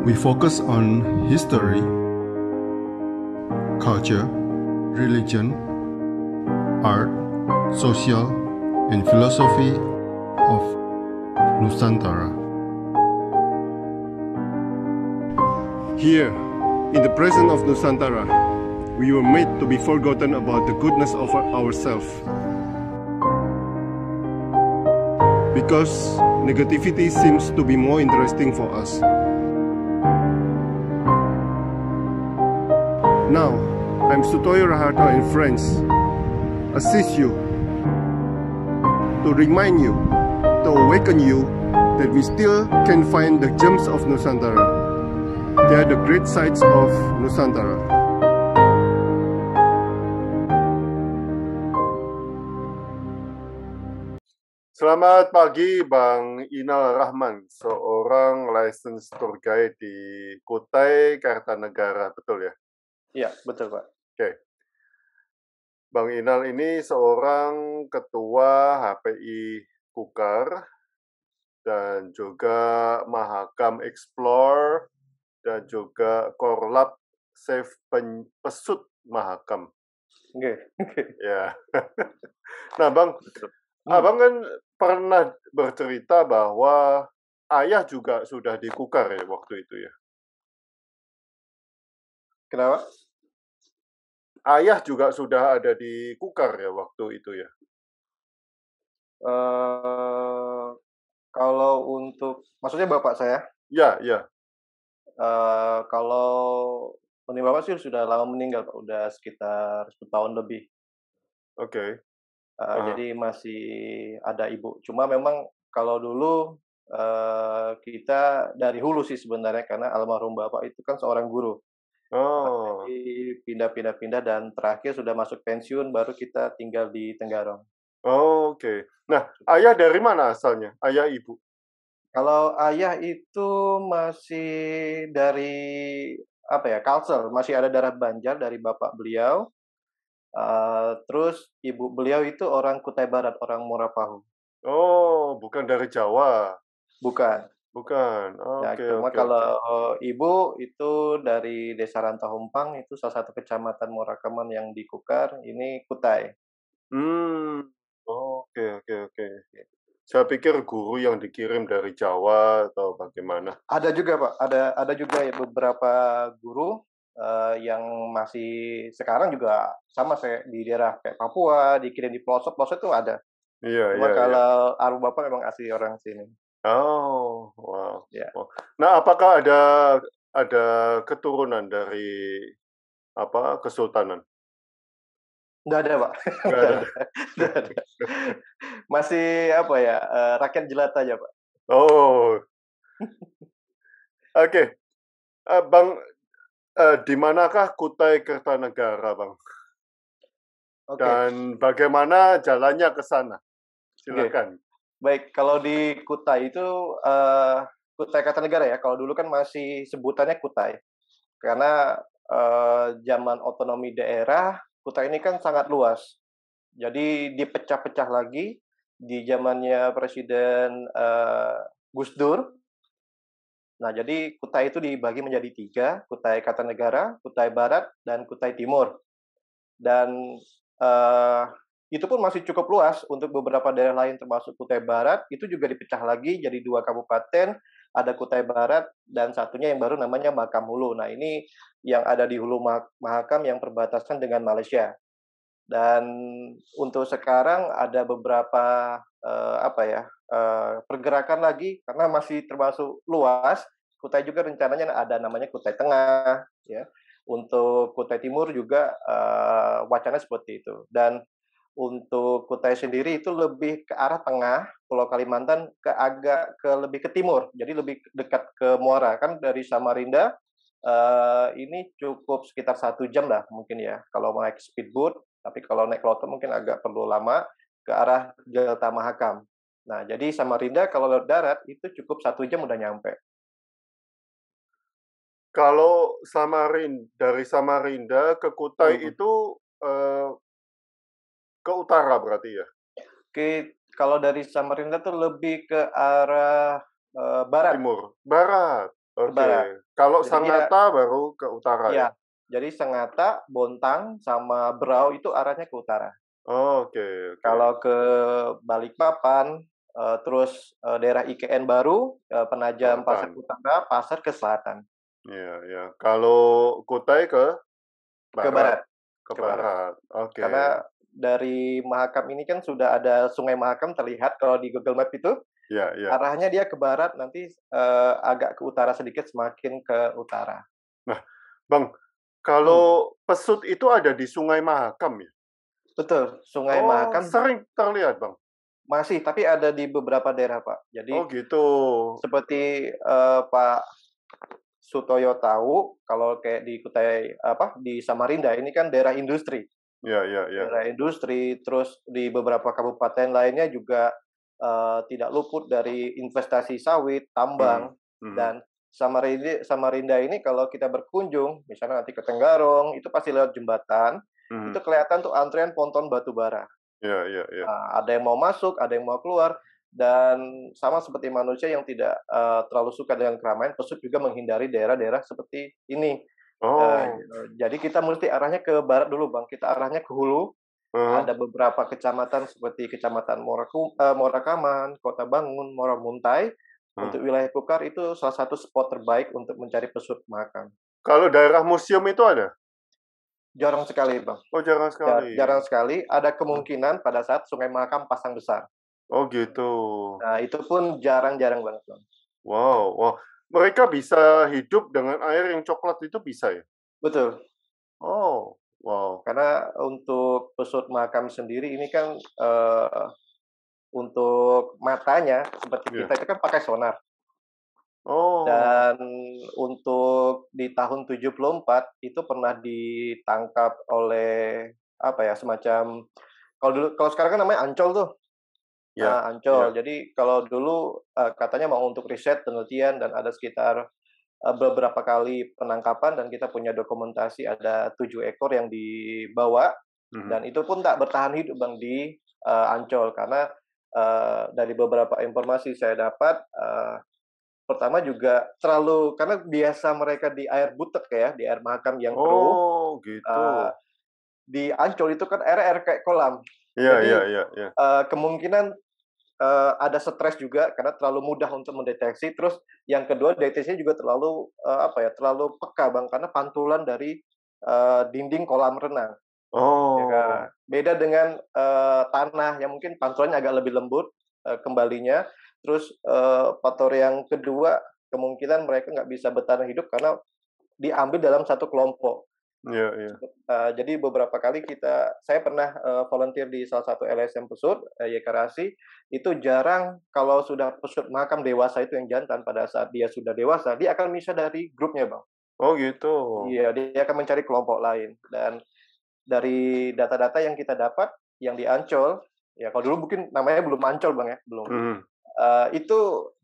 We focus on history, culture, religion, art, social, and philosophy of Nusantara. Here, in the presence of Nusantara, we were made to be forgotten about the goodness of our- ourselves. Because negativity seems to be more interesting for us. Now, I'm Sutoyo Raharto and friends. Assist you to remind you, to awaken you that we still can find the gems of Nusantara. They are the great sights of Nusantara. Selamat pagi Bang Inal Rahman, seorang licensed tour guide di Kutai Kartanegara, betul ya? Iya, betul Pak. Bang Inal ini seorang ketua HPI Kukar dan juga Mahakam Explore dan juga Korlap Safe Pen- Pesut Mahakam. Oke, oke. Ya. nah, Bang, Hmm. Abang kan pernah bercerita bahwa ayah juga sudah di Kukar ya waktu itu ya. Kenapa? Ayah juga sudah ada di Kukar ya waktu itu ya. Eh, kalau untuk, maksudnya bapak saya, Ya, ya. eh, kalau ini bapak sih sudah lama meninggal Pak, udah sekitar 10 tahun lebih. Oke. Eh, Aha. jadi masih ada ibu. Cuma memang kalau dulu eh, kita dari hulu sih sebenarnya karena almarhum bapak itu kan seorang guru. Oh. Pindah-pindah-pindah dan terakhir sudah masuk pensiun baru kita tinggal di Tenggarong. Oh, Oke. Nah, ayah dari mana asalnya? Ayah ibu. Kalau ayah itu masih dari apa ya, Kalsel, masih ada darah Banjar dari bapak beliau. Eh, terus ibu beliau itu orang Kutai Barat, orang Morapahu. Oh, bukan dari Jawa. Bukan. Bukan. Ya, Oke, cuma oke, kalau oke. ibu itu dari Desa Rantahumpang, itu salah satu kecamatan Morakaman yang di Kukar, ini Kutai. Hmm. Oke, oke, oke. Saya pikir guru yang dikirim dari Jawa atau bagaimana. Ada juga Pak, ada ada juga ya beberapa guru eh, yang masih sekarang juga sama saya di daerah kayak Papua, dikirim di pelosok pelosok itu ada. Iya, Cuma iya, iya. kalau arwah bapak memang asli orang sini. Oh, wow. Ya. Nah, apakah ada ada keturunan dari apa kesultanan? Nggak ada Pak, Nggak ada. Nggak ada. Masih apa ya eh, rakyat jelata aja Pak. Oh, oke. Eh, bang, eh, di manakah Kutai Kertanegara, Bang? Oke, Dan bagaimana jalannya ke sana? Silakan. Baik kalau di Kutai itu eh, Kutai Kartanegara ya. Kalau dulu kan masih sebutannya Kutai karena eh, zaman otonomi daerah Kutai ini kan sangat luas. Jadi dipecah-pecah lagi di zamannya Presiden eh, Gus Dur. Nah, jadi Kutai itu dibagi menjadi tiga, Kutai Kartanegara, Kutai Barat, dan Kutai Timur. Dan eh, itu pun masih cukup luas untuk beberapa daerah lain termasuk Kutai Barat, itu juga dipecah lagi jadi dua kabupaten, ada Kutai Barat, dan satunya yang baru namanya Makam Hulu. Nah, ini yang ada di Hulu Ma- Mahakam yang perbatasan dengan Malaysia. Dan untuk sekarang ada beberapa eh, apa ya eh, pergerakan lagi karena masih termasuk luas. Kutai juga rencananya ada namanya Kutai Tengah, ya. Untuk Kutai Timur juga eh, wacana seperti itu. Dan untuk Kutai sendiri itu lebih ke arah tengah, Pulau Kalimantan ke agak ke lebih ke timur, jadi lebih dekat ke Muara. Kan dari Samarinda eh, ini cukup sekitar satu jam lah mungkin ya kalau naik speedboat tapi kalau naik kloter mungkin agak perlu lama ke arah Delta Mahakam. Nah, jadi Samarinda kalau lewat darat itu cukup satu jam udah nyampe. Kalau Samarinda dari Samarinda ke Kutai Mhm. itu eh, ke utara berarti ya? Oke, kalau dari Samarinda tuh lebih ke arah eh, barat. Timur, barat. Oke. barat. Kalau Jadi Sangatta baru ke utara ya? Ya, jadi Sengata, Bontang, sama Berau itu arahnya ke utara. Oh, oke. oke. Kalau ke Balikpapan, eh, terus eh, daerah IKN baru, eh, Penajam, Pasar. Utara, Pasar ke selatan, Iya, iya. Kalau Kutai ke ke barat. Ke Ke barat. barat. Oke. Karena dari Mahakam ini kan sudah ada Sungai Mahakam terlihat kalau di Google Map itu Iya, iya. arahnya dia ke barat, nanti eh, agak ke utara sedikit, semakin ke utara. Bang, kalau pesut itu ada di Sungai Mahakam ya? Betul, Sungai oh, Mahakam sering terlihat, Bang. masih, tapi ada di beberapa daerah Pak. Jadi Oh, gitu. seperti eh, Pak Sutoyo tahu kalau kayak di Kutai apa di Samarinda ini kan daerah industri, Iya, iya, iya. daerah industri, terus di beberapa kabupaten lainnya juga eh, tidak luput dari investasi sawit, tambang Mhm. dan Samarinda Samarinda ini kalau kita berkunjung, misalnya nanti ke Tenggarong, itu pasti lewat jembatan, Mhm. itu kelihatan tuh antrian ponton batu bara. Iya, iya, iya. Nah, ada yang mau masuk, ada yang mau keluar, dan sama seperti manusia yang tidak eh, terlalu suka dengan keramaian, pesut juga menghindari daerah-daerah seperti ini. Oh, Eh, jadi kita mesti arahnya ke barat dulu, bang. Kita arahnya ke hulu. Heeh. Ada beberapa kecamatan seperti kecamatan Moraku, eh, Morakaman, Kota Bangun, Moramuntai. Hmm. Untuk wilayah Kukar itu salah satu spot terbaik untuk mencari pesut makam. Kalau daerah museum itu ada? Jarang sekali, bang. Oh, jarang Jar- sekali. Jarang sekali. Ada kemungkinan pada saat Sungai Makam pasang besar. Oh, gitu. Nah, itu pun jarang-jarang banget, bang. Wow, wow. Mereka bisa hidup dengan air yang coklat itu bisa ya? Betul. Oh, wow. Karena untuk pesut makam sendiri ini kan eh, untuk matanya seperti Iya. kita itu kan pakai sonar. Oh, Dan untuk di tahun 74 itu pernah ditangkap oleh apa ya semacam kalau dulu kalau sekarang kan namanya Ancol tuh. Ya. Nah, Ancol. Jadi kalau dulu eh, katanya mau untuk riset penelitian dan ada sekitar eh, beberapa kali penangkapan dan kita punya dokumentasi ada tujuh ekor yang dibawa Mhm. dan itu pun tak bertahan hidup bang di eh, Ancol karena eh, dari beberapa informasi saya dapat eh, pertama juga terlalu karena biasa mereka di air butek ya di air makam yang keruh Oh, gitu. eh, di Ancol itu kan air air kayak kolam Iya, jadi- iya, iya, iya. Kemungkinan eh, ada stres juga karena terlalu mudah untuk mendeteksi terus yang kedua deteksinya juga terlalu eh, apa ya terlalu peka bang karena pantulan dari eh, dinding kolam renang Oh, Ya kan? Beda dengan eh, tanah yang mungkin pantulannya agak lebih lembut eh, kembalinya. Terus eh, faktor yang kedua kemungkinan mereka nggak bisa bertahan hidup karena diambil dalam satu kelompok. Iya, iya. Eh, jadi beberapa kali kita, saya pernah eh, volunteer di salah satu LSM pesut, eh, YKRASI, itu jarang kalau sudah pesut makam dewasa itu yang jantan pada saat dia sudah dewasa, dia akan misah dari grupnya bang. Oh, gitu. Iya, dia akan mencari kelompok lain. Dan dari data-data yang kita dapat, yang di Ancol, ya kalau dulu mungkin namanya belum Ancol bang ya, belum. Mhm. Eh, itu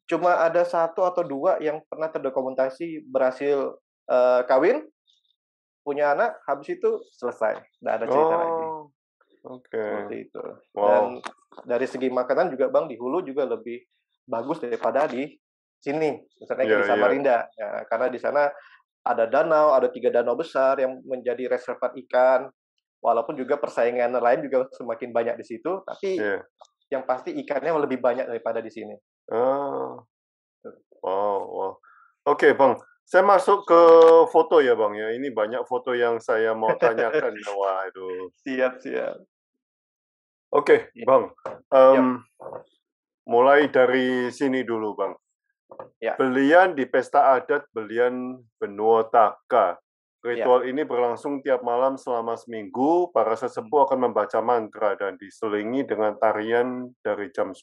cuma ada satu atau dua yang pernah terdokumentasi berhasil eh, kawin, punya anak, habis itu selesai, tidak ada cerita lagi. Oh, oke. Seperti itu. Wow. Dan dari segi makanan juga bang di Hulu juga lebih bagus daripada di sini, misalnya kayak Iya, di iya. Samarinda, ya, karena di sana ada danau, ada tiga danau besar yang menjadi reservat ikan. Walaupun juga persaingan lain juga semakin banyak di situ, tapi Iya. yang pasti ikannya lebih banyak daripada di sini. Ah. Wow, wow. Oke, Bang. Saya masuk ke foto ya, Bang ya. Ini banyak foto yang saya mau tanyakan. Waduh. Siap, siap. Oke, Iya. Bang. Em, mulai dari sini dulu, Bang. Ya. Belian di pesta adat Belian Benua Taka. Ya. Ritual ini berlangsung tiap malam selama seminggu. Para sesepuh akan membaca mantra dan diselingi dengan tarian dari jam 10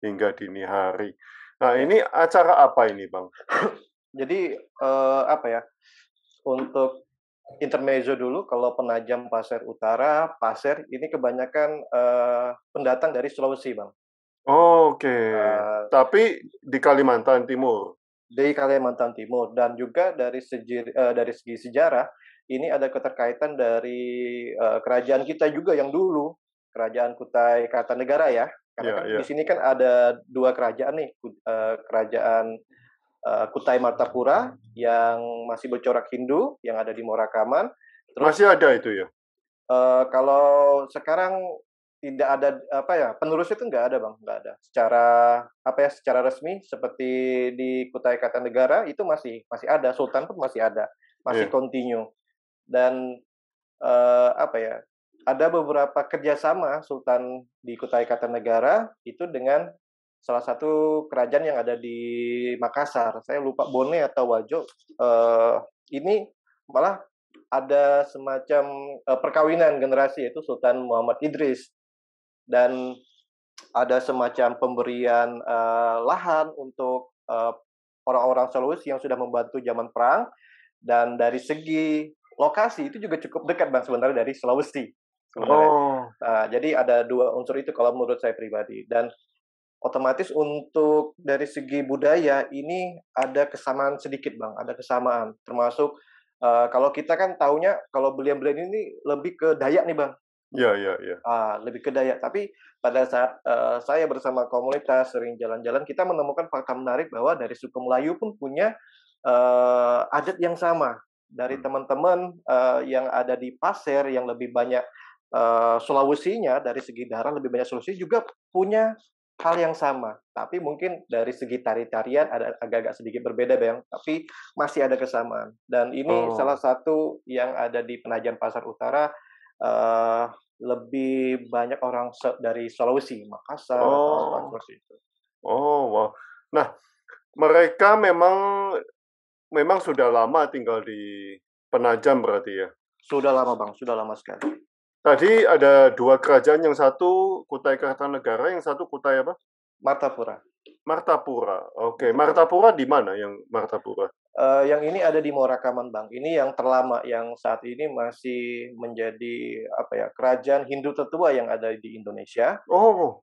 hingga dini hari. Nah, Ya. ini acara apa ini, Bang? Jadi eh, apa ya? Untuk intermezzo dulu, kalau penajam Pasir Utara, Pasir ini kebanyakan eh, pendatang dari Sulawesi, bang. Oh, Oke. Eh, Tapi di Kalimantan Timur. dari Kalimantan Timur dan juga dari segi eh, dari segi sejarah ini ada keterkaitan dari eh, kerajaan kita juga yang dulu kerajaan Kutai Kartanegara ya karena Iya, kan iya. di sini kan ada dua kerajaan nih eh, kerajaan uh, Kutai Martapura yang masih bercorak Hindu yang ada di Morakaman. Terus, masih ada itu ya? Uh, kalau sekarang tidak ada apa ya penerus itu nggak ada bang nggak ada secara apa ya secara resmi seperti di Kutai Kartanegara itu masih masih ada Sultan pun masih ada masih yeah. continue dan uh, apa ya ada beberapa kerjasama Sultan di Kutai Kartanegara itu dengan salah satu kerajaan yang ada di Makassar. Saya lupa Bone atau Wajo. Uh, ini malah ada semacam uh, perkawinan generasi yaitu Sultan Muhammad Idris dan ada semacam pemberian uh, lahan untuk orang orang-orang Sulawesi yang sudah membantu zaman perang dan dari segi lokasi itu juga cukup dekat bang sebenarnya dari Sulawesi. Oh. Nah, jadi ada dua unsur itu kalau menurut saya pribadi dan otomatis untuk dari segi budaya ini ada kesamaan sedikit bang, ada kesamaan. Termasuk uh, kalau kita kan taunya kalau belian-belian ini lebih ke Dayak nih bang. Iya iya iya. Ah lebih ke Dayak. Tapi pada saat uh, saya bersama komunitas sering jalan-jalan, kita menemukan fakta menarik bahwa dari suku Melayu pun punya uh, adat yang sama. Dari hmm. teman-teman uh, yang ada di Pasir yang lebih banyak uh, Sulawesinya dari segi darah lebih banyak Sulawesi juga punya hal yang sama, tapi mungkin dari segi tari-tarian ada agak-agak sedikit berbeda, Bang. Tapi masih ada kesamaan. Dan ini oh. salah satu yang ada di Penajam Pasar Utara uh, lebih banyak orang dari Sulawesi, Makassar, oh. seperti itu. Oh, wow. Nah, mereka memang memang sudah lama tinggal di Penajam berarti ya? Sudah lama, Bang. Sudah lama sekali. Tadi ada dua kerajaan, yang satu Kutai Kartanegara, yang satu Kutai apa? Martapura. Martapura, oke. Okay. Martapura di mana yang Martapura? Uh, yang ini ada di Morakaman, Bang. Ini yang terlama, yang saat ini masih menjadi apa ya kerajaan Hindu tertua yang ada di Indonesia. Oh.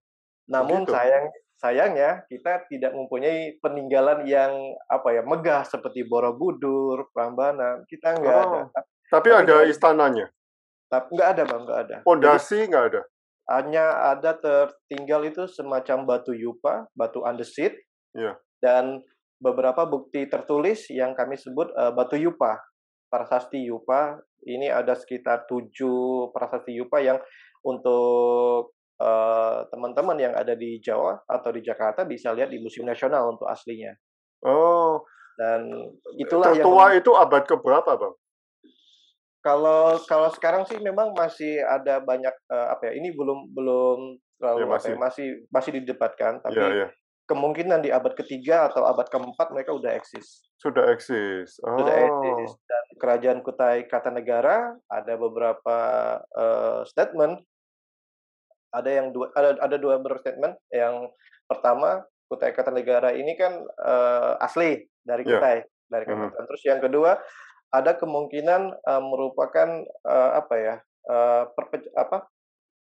Namun begitu. sayang sayangnya kita tidak mempunyai peninggalan yang apa ya megah seperti Borobudur, Prambanan. Kita nggak oh. ada. Tapi, Tapi ada istananya. Tapi nggak ada bang, nggak ada. Pondasi nggak ada. Hanya ada tertinggal itu semacam batu yupa, batu andesit, yeah. dan beberapa bukti tertulis yang kami sebut uh, batu yupa, prasasti yupa. Ini ada sekitar tujuh prasasti yupa yang untuk teman teman-teman yang ada di Jawa atau di Jakarta bisa lihat di Museum Nasional untuk aslinya. Oh. Dan itulah Tertua yang itu abad keberapa, Bang? Kalau kalau sekarang sih memang masih ada banyak uh, apa ya? Ini belum belum terlalu ya, masih. Apa ya, masih masih didebatkan, tapi ya, ya. kemungkinan di abad ketiga atau abad keempat mereka udah eksis. Sudah eksis. Oh. Sudah eksis. Dan kerajaan Kutai Kartanegara ada beberapa uh, statement. Ada yang dua ada ada dua berstatement. Yang pertama Kutai Kartanegara ini kan uh, asli dari ya. Kutai, yeah. dari Kalimantan. Mm -hmm. Terus yang kedua ada kemungkinan uh, merupakan uh, apa ya uh, apa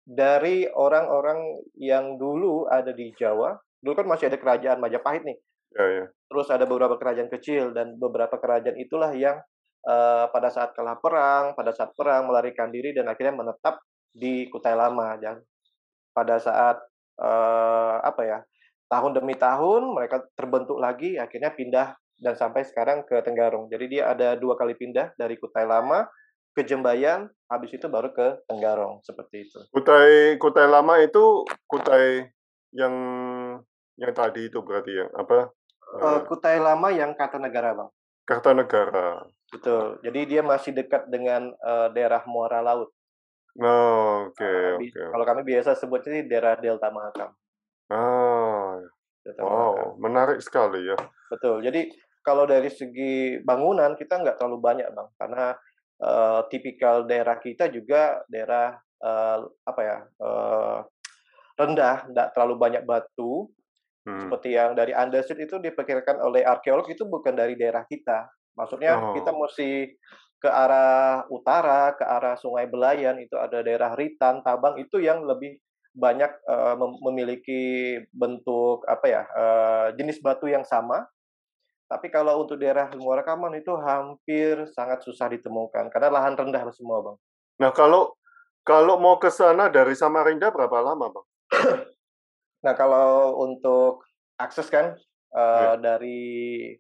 dari orang-orang yang dulu ada di Jawa dulu kan masih ada kerajaan Majapahit nih ya, ya. terus ada beberapa kerajaan kecil dan beberapa kerajaan itulah yang uh, pada saat kalah perang pada saat perang melarikan diri dan akhirnya menetap di Kutai Lama dan pada saat uh, apa ya tahun demi tahun mereka terbentuk lagi akhirnya pindah dan sampai sekarang ke Tenggarong. Jadi dia ada dua kali pindah dari Kutai Lama ke Jembayan, habis itu baru ke Tenggarong seperti itu. Kutai Kutai Lama itu Kutai yang yang tadi itu berarti ya apa? Uh, Kutai Lama yang Kartanegara, Bang. Kartanegara. Betul. Jadi dia masih dekat dengan uh, daerah Muara Laut. Oh, oke, okay, uh, okay. Kalau kami biasa sebutnya di daerah Delta Mahakam. Ah. Delta wow, Mahakam. menarik sekali ya. Betul. Jadi kalau dari segi bangunan kita nggak terlalu banyak bang karena uh, tipikal daerah kita juga daerah uh, apa ya uh, rendah nggak terlalu banyak batu hmm. seperti yang dari Andesit itu diperkirakan oleh arkeolog itu bukan dari daerah kita maksudnya oh. kita mesti ke arah utara ke arah Sungai Belayan itu ada daerah Ritan Tabang itu yang lebih banyak uh, memiliki bentuk apa ya uh, jenis batu yang sama tapi kalau untuk daerah Muara Kaman itu hampir sangat susah ditemukan karena lahan rendah semua, Bang. Nah, kalau kalau mau ke sana dari Samarinda berapa lama, Bang? nah, kalau untuk akses kan uh, dari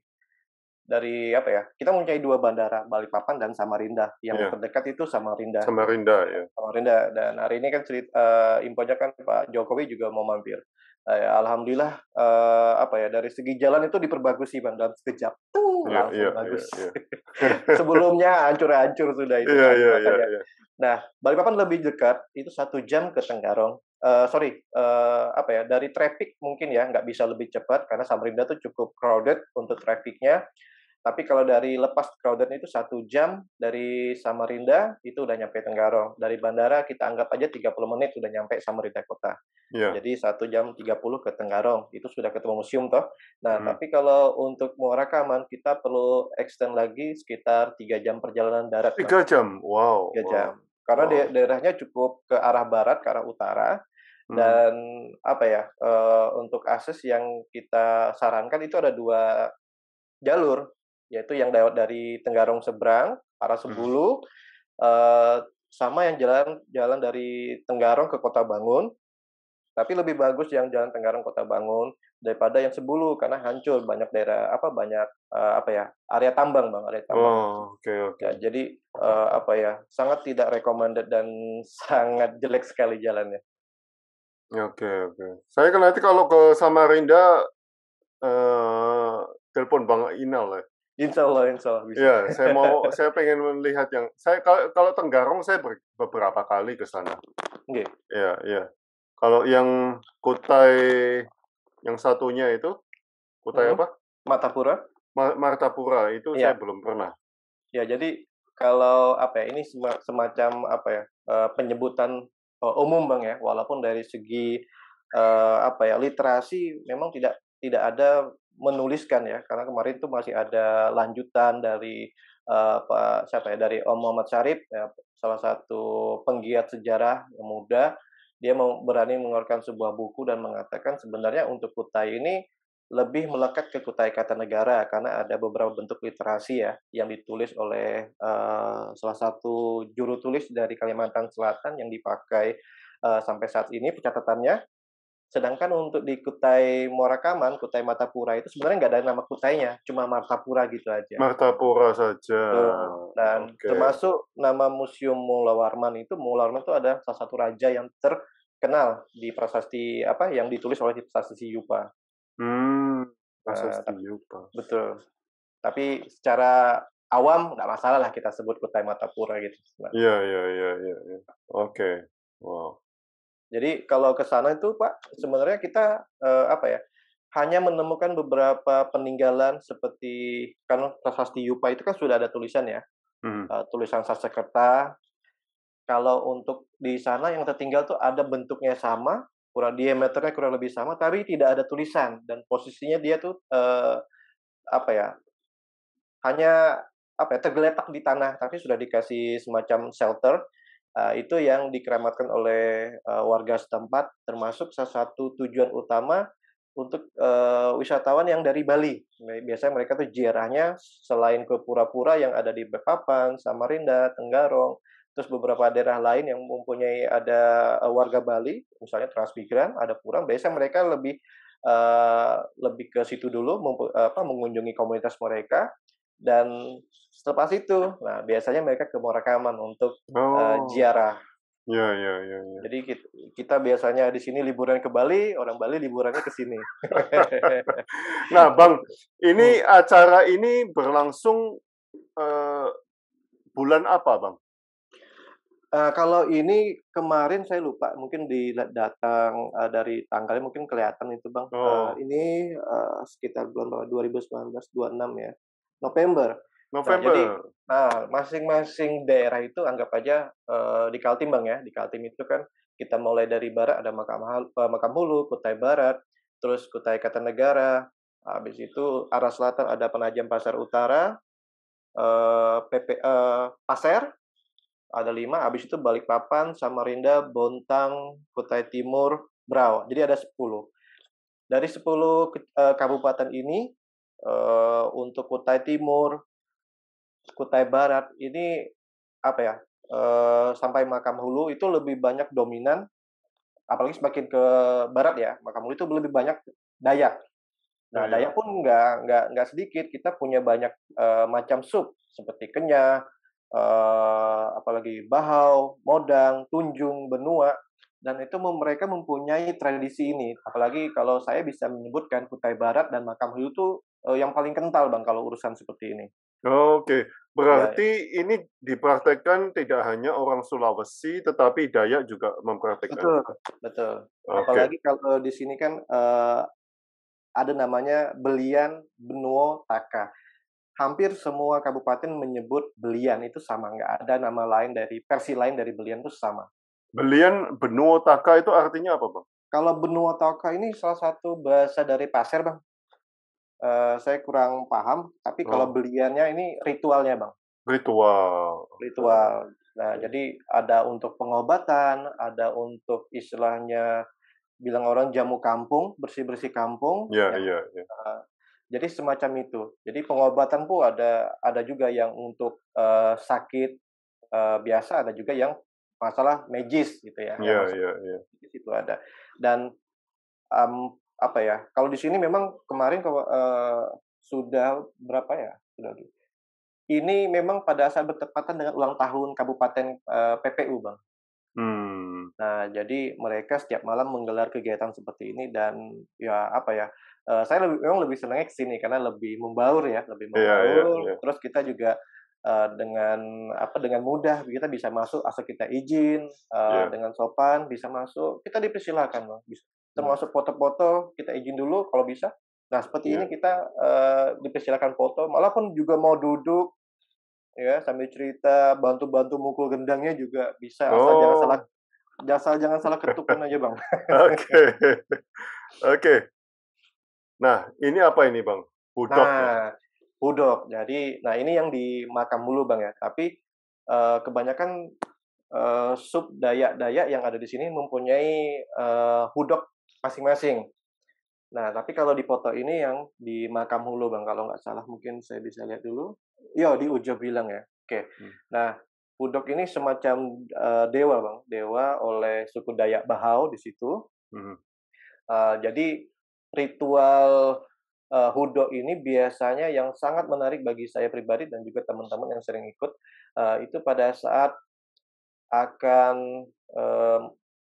dari apa ya? Kita mempunyai dua bandara, Balikpapan dan Samarinda. Yang Iya. terdekat itu Samarinda. Samarinda ya. Samarinda dan hari ini kan cerita uh, infonya kan Pak Jokowi juga mau mampir. Eh, Alhamdulillah eh, apa ya dari segi jalan itu diperbagusi bang dalam sekejap. Tuh, Iya, langsung iya, bagus. iya, Sebelumnya hancur-hancur sudah itu. Kan, iya iya makanya. iya. Nah, Balikpapan lebih dekat, itu satu jam ke Tenggarong. Eh, sorry, eh, apa ya, dari traffic mungkin ya, nggak bisa lebih cepat, karena Samarinda tuh cukup crowded untuk trafficnya. Tapi kalau dari lepas crowded itu satu jam dari Samarinda, itu udah nyampe Tenggarong. Dari bandara kita anggap aja 30 menit udah nyampe Samarinda kota. Iya. Jadi satu jam 30 ke Tenggarong, itu sudah ketemu museum toh. Nah, Hmm. tapi kalau untuk Muarakaman, kita perlu extend lagi sekitar tiga jam perjalanan darat. Tiga jam. Wow. Tiga wow. jam. Karena Wow. da- daerahnya cukup ke arah barat, ke arah utara, Hmm. dan apa ya eh, untuk akses yang kita sarankan itu ada dua jalur, yaitu yang lewat dari Tenggarong seberang arah Sebulu, eh, sama yang jalan jalan dari Tenggarong ke Kota Bangun. Tapi lebih bagus yang jalan Tenggarong Kota Bangun daripada yang Sebulu karena hancur banyak daerah apa banyak eh, apa ya area tambang bang area tambang. Oh, oke oke. Ya, jadi eh, apa ya sangat tidak recommended dan sangat jelek sekali jalannya. Oke oke. Saya kan nanti kalau ke Samarinda eh telepon Bang Inal ya. Insya Allah, insya Allah bisa. Iya, saya mau saya pengen melihat yang saya kalau kalau Tenggarong saya ber- beberapa kali ke sana. Oke. Iya, iya. Kalau yang Kutai yang satunya itu Kutai Hmm. apa? Matapura. Ma- Martapura itu Iya. saya belum pernah. Ya, jadi kalau apa ya ini sema- semacam apa ya eh, penyebutan eh, umum bang ya, walaupun dari segi eh, apa ya literasi memang tidak tidak ada menuliskan ya, karena kemarin tuh masih ada lanjutan dari eh, Pak siapa ya dari Om Muhammad Syarif, ya, salah satu penggiat sejarah yang muda, dia berani mengeluarkan sebuah buku dan mengatakan sebenarnya untuk Kutai ini lebih melekat ke Kutai Kartanegara karena ada beberapa bentuk literasi ya yang ditulis oleh eh, salah satu juru tulis dari Kalimantan Selatan yang dipakai eh, sampai saat ini pencatatannya. Sedangkan untuk di Kutai Muarakaman, Kutai Matapura itu sebenarnya nggak ada nama Kutainya, cuma Martapura gitu aja. Martapura saja. Betul. Dan Oke. termasuk nama Museum Mulawarman itu Mulawarman itu ada salah satu raja yang terkenal di prasasti apa yang ditulis oleh prasasti Yupa. Hmm, Nah, Prasasti Yupa. Betul. Tapi secara awam nggak masalah lah kita sebut Kutai Matapura gitu. Nah, Iya, iya, iya, iya. iya. Oke. Wow. Jadi kalau ke sana itu Pak, sebenarnya kita eh, apa ya? Hanya menemukan beberapa peninggalan seperti kan prasasti Yupa itu kan sudah ada tulisan ya, Hmm. eh, tulisan Sanskerta. Kalau untuk di sana yang tertinggal tuh ada bentuknya sama, kurang diameternya kurang lebih sama, tapi tidak ada tulisan dan posisinya dia tuh eh, apa ya? Hanya apa ya? Tergeletak di tanah, tapi sudah dikasih semacam shelter. Eh, itu yang dikeramatkan oleh eh, warga setempat, termasuk salah satu tujuan utama untuk eh, wisatawan yang dari Bali. Biasanya mereka tuh ziarahnya selain ke pura-pura yang ada di Balikpapan, Samarinda, Tenggarong, terus beberapa daerah lain yang mempunyai ada eh, warga Bali, misalnya transmigran, ada pura, biasanya mereka lebih eh, lebih ke situ dulu apa mengunjungi komunitas mereka dan setelah itu, nah biasanya mereka ke Morakaman untuk eh, Oh. ziarah. Iya, iya, iya, iya. Jadi kita, kita biasanya di sini liburan ke Bali, orang Bali liburannya ke sini. Nah, Bang, ini Hmm. acara ini berlangsung eh, bulan apa, Bang? Eh, kalau ini kemarin saya lupa, mungkin di datang eh, dari tanggalnya mungkin kelihatan itu bang. Oh. ini eh, sekitar bulan berapa? 2019 26 ya, November. November. jadi, Nah, masing-masing daerah itu anggap aja eh, di Kaltim bang ya. Di Kaltim itu kan kita mulai dari barat ada Makam, eh, Makam Hulu, Kutai Barat, terus Kutai Kartanegara. Habis itu arah selatan ada Penajam Pasar Utara, eh, PP eh, Pasir, ada lima. Habis itu Balikpapan, Samarinda, Bontang, Kutai Timur, Brau. Jadi ada 10. Dari 10 ke- eh, kabupaten ini untuk Kutai Timur, Kutai Barat ini apa ya? eh, sampai Makam Hulu itu lebih banyak dominan apalagi semakin ke barat ya. Makam Hulu itu lebih banyak Dayak. Nah, Iya. Dayak pun nggak nggak nggak sedikit. Kita punya banyak eh, macam sup seperti kenyah, eh, apalagi bahau, modang, tunjung, benua, dan itu mereka mempunyai tradisi ini. Apalagi kalau saya bisa menyebutkan Kutai Barat dan Makam Hulu itu yang paling kental bang kalau urusan seperti ini. Oke, berarti ini dipraktekkan tidak hanya orang Sulawesi, tetapi Dayak juga mempraktekkan. Betul, betul. Oke. Apalagi kalau di sini kan eh, ada namanya Belian Benuo Taka. Hampir semua kabupaten menyebut Belian itu sama, nggak ada nama lain dari versi lain dari Belian itu sama. Belian Benuo Taka itu artinya apa, Bang? Kalau Benua Taka ini salah satu bahasa dari Pasir, Bang. Eh, saya kurang paham, tapi kalau Oh. beliannya ini ritualnya, Bang. Ritual. Ritual. Nah, jadi ada untuk pengobatan, ada untuk istilahnya bilang orang jamu kampung, bersih-bersih kampung. Ya, ya. ya, ya. Jadi semacam itu. Jadi pengobatan pun ada ada juga yang untuk eh, sakit eh, biasa, ada juga yang masalah magis gitu ya. Ya, Yang ya, ya. di situ ada. Dan em, apa ya? Kalau di sini memang kemarin kalau, eh, sudah berapa ya? Sudah ini memang pada saat bertepatan dengan ulang tahun Kabupaten eh, PPU, Bang. Hmm. Nah, jadi mereka setiap malam menggelar kegiatan seperti ini dan ya apa ya? eh, saya lebih, memang lebih senangnya ke sini karena lebih membaur ya, lebih Iya, iya, membaur. iya. Terus kita juga dengan apa dengan mudah kita bisa masuk asal kita izin Iya. dengan sopan bisa masuk. Kita dipersilakan, Bang. Bisa termasuk foto-foto kita izin dulu kalau bisa. Nah, seperti Iya. ini kita eh, dipersilakan foto, malah pun juga mau duduk ya sambil cerita, bantu-bantu mukul gendangnya juga bisa asal jangan Oh. salah asal jangan salah ketukan aja, Bang. Oke. Oke. Nah, ini apa ini, Bang? Hudok ya? Nah, hudok. Jadi, nah ini yang di makam dulu bang ya. Tapi eh, kebanyakan eh, sub Dayak-Dayak yang ada di sini mempunyai eh, hudok masing-masing. Nah, tapi kalau di foto ini yang di makam hulu bang, kalau nggak salah mungkin saya bisa lihat dulu. Yo di Ujo bilang ya. Oke. Hmm. Nah, hudok ini semacam eh, dewa bang, dewa oleh suku Dayak Bahau di situ. Mhm. Uh, jadi ritual uh, hudok ini biasanya yang sangat menarik bagi saya pribadi dan juga teman-teman yang sering ikut uh, itu pada saat akan um,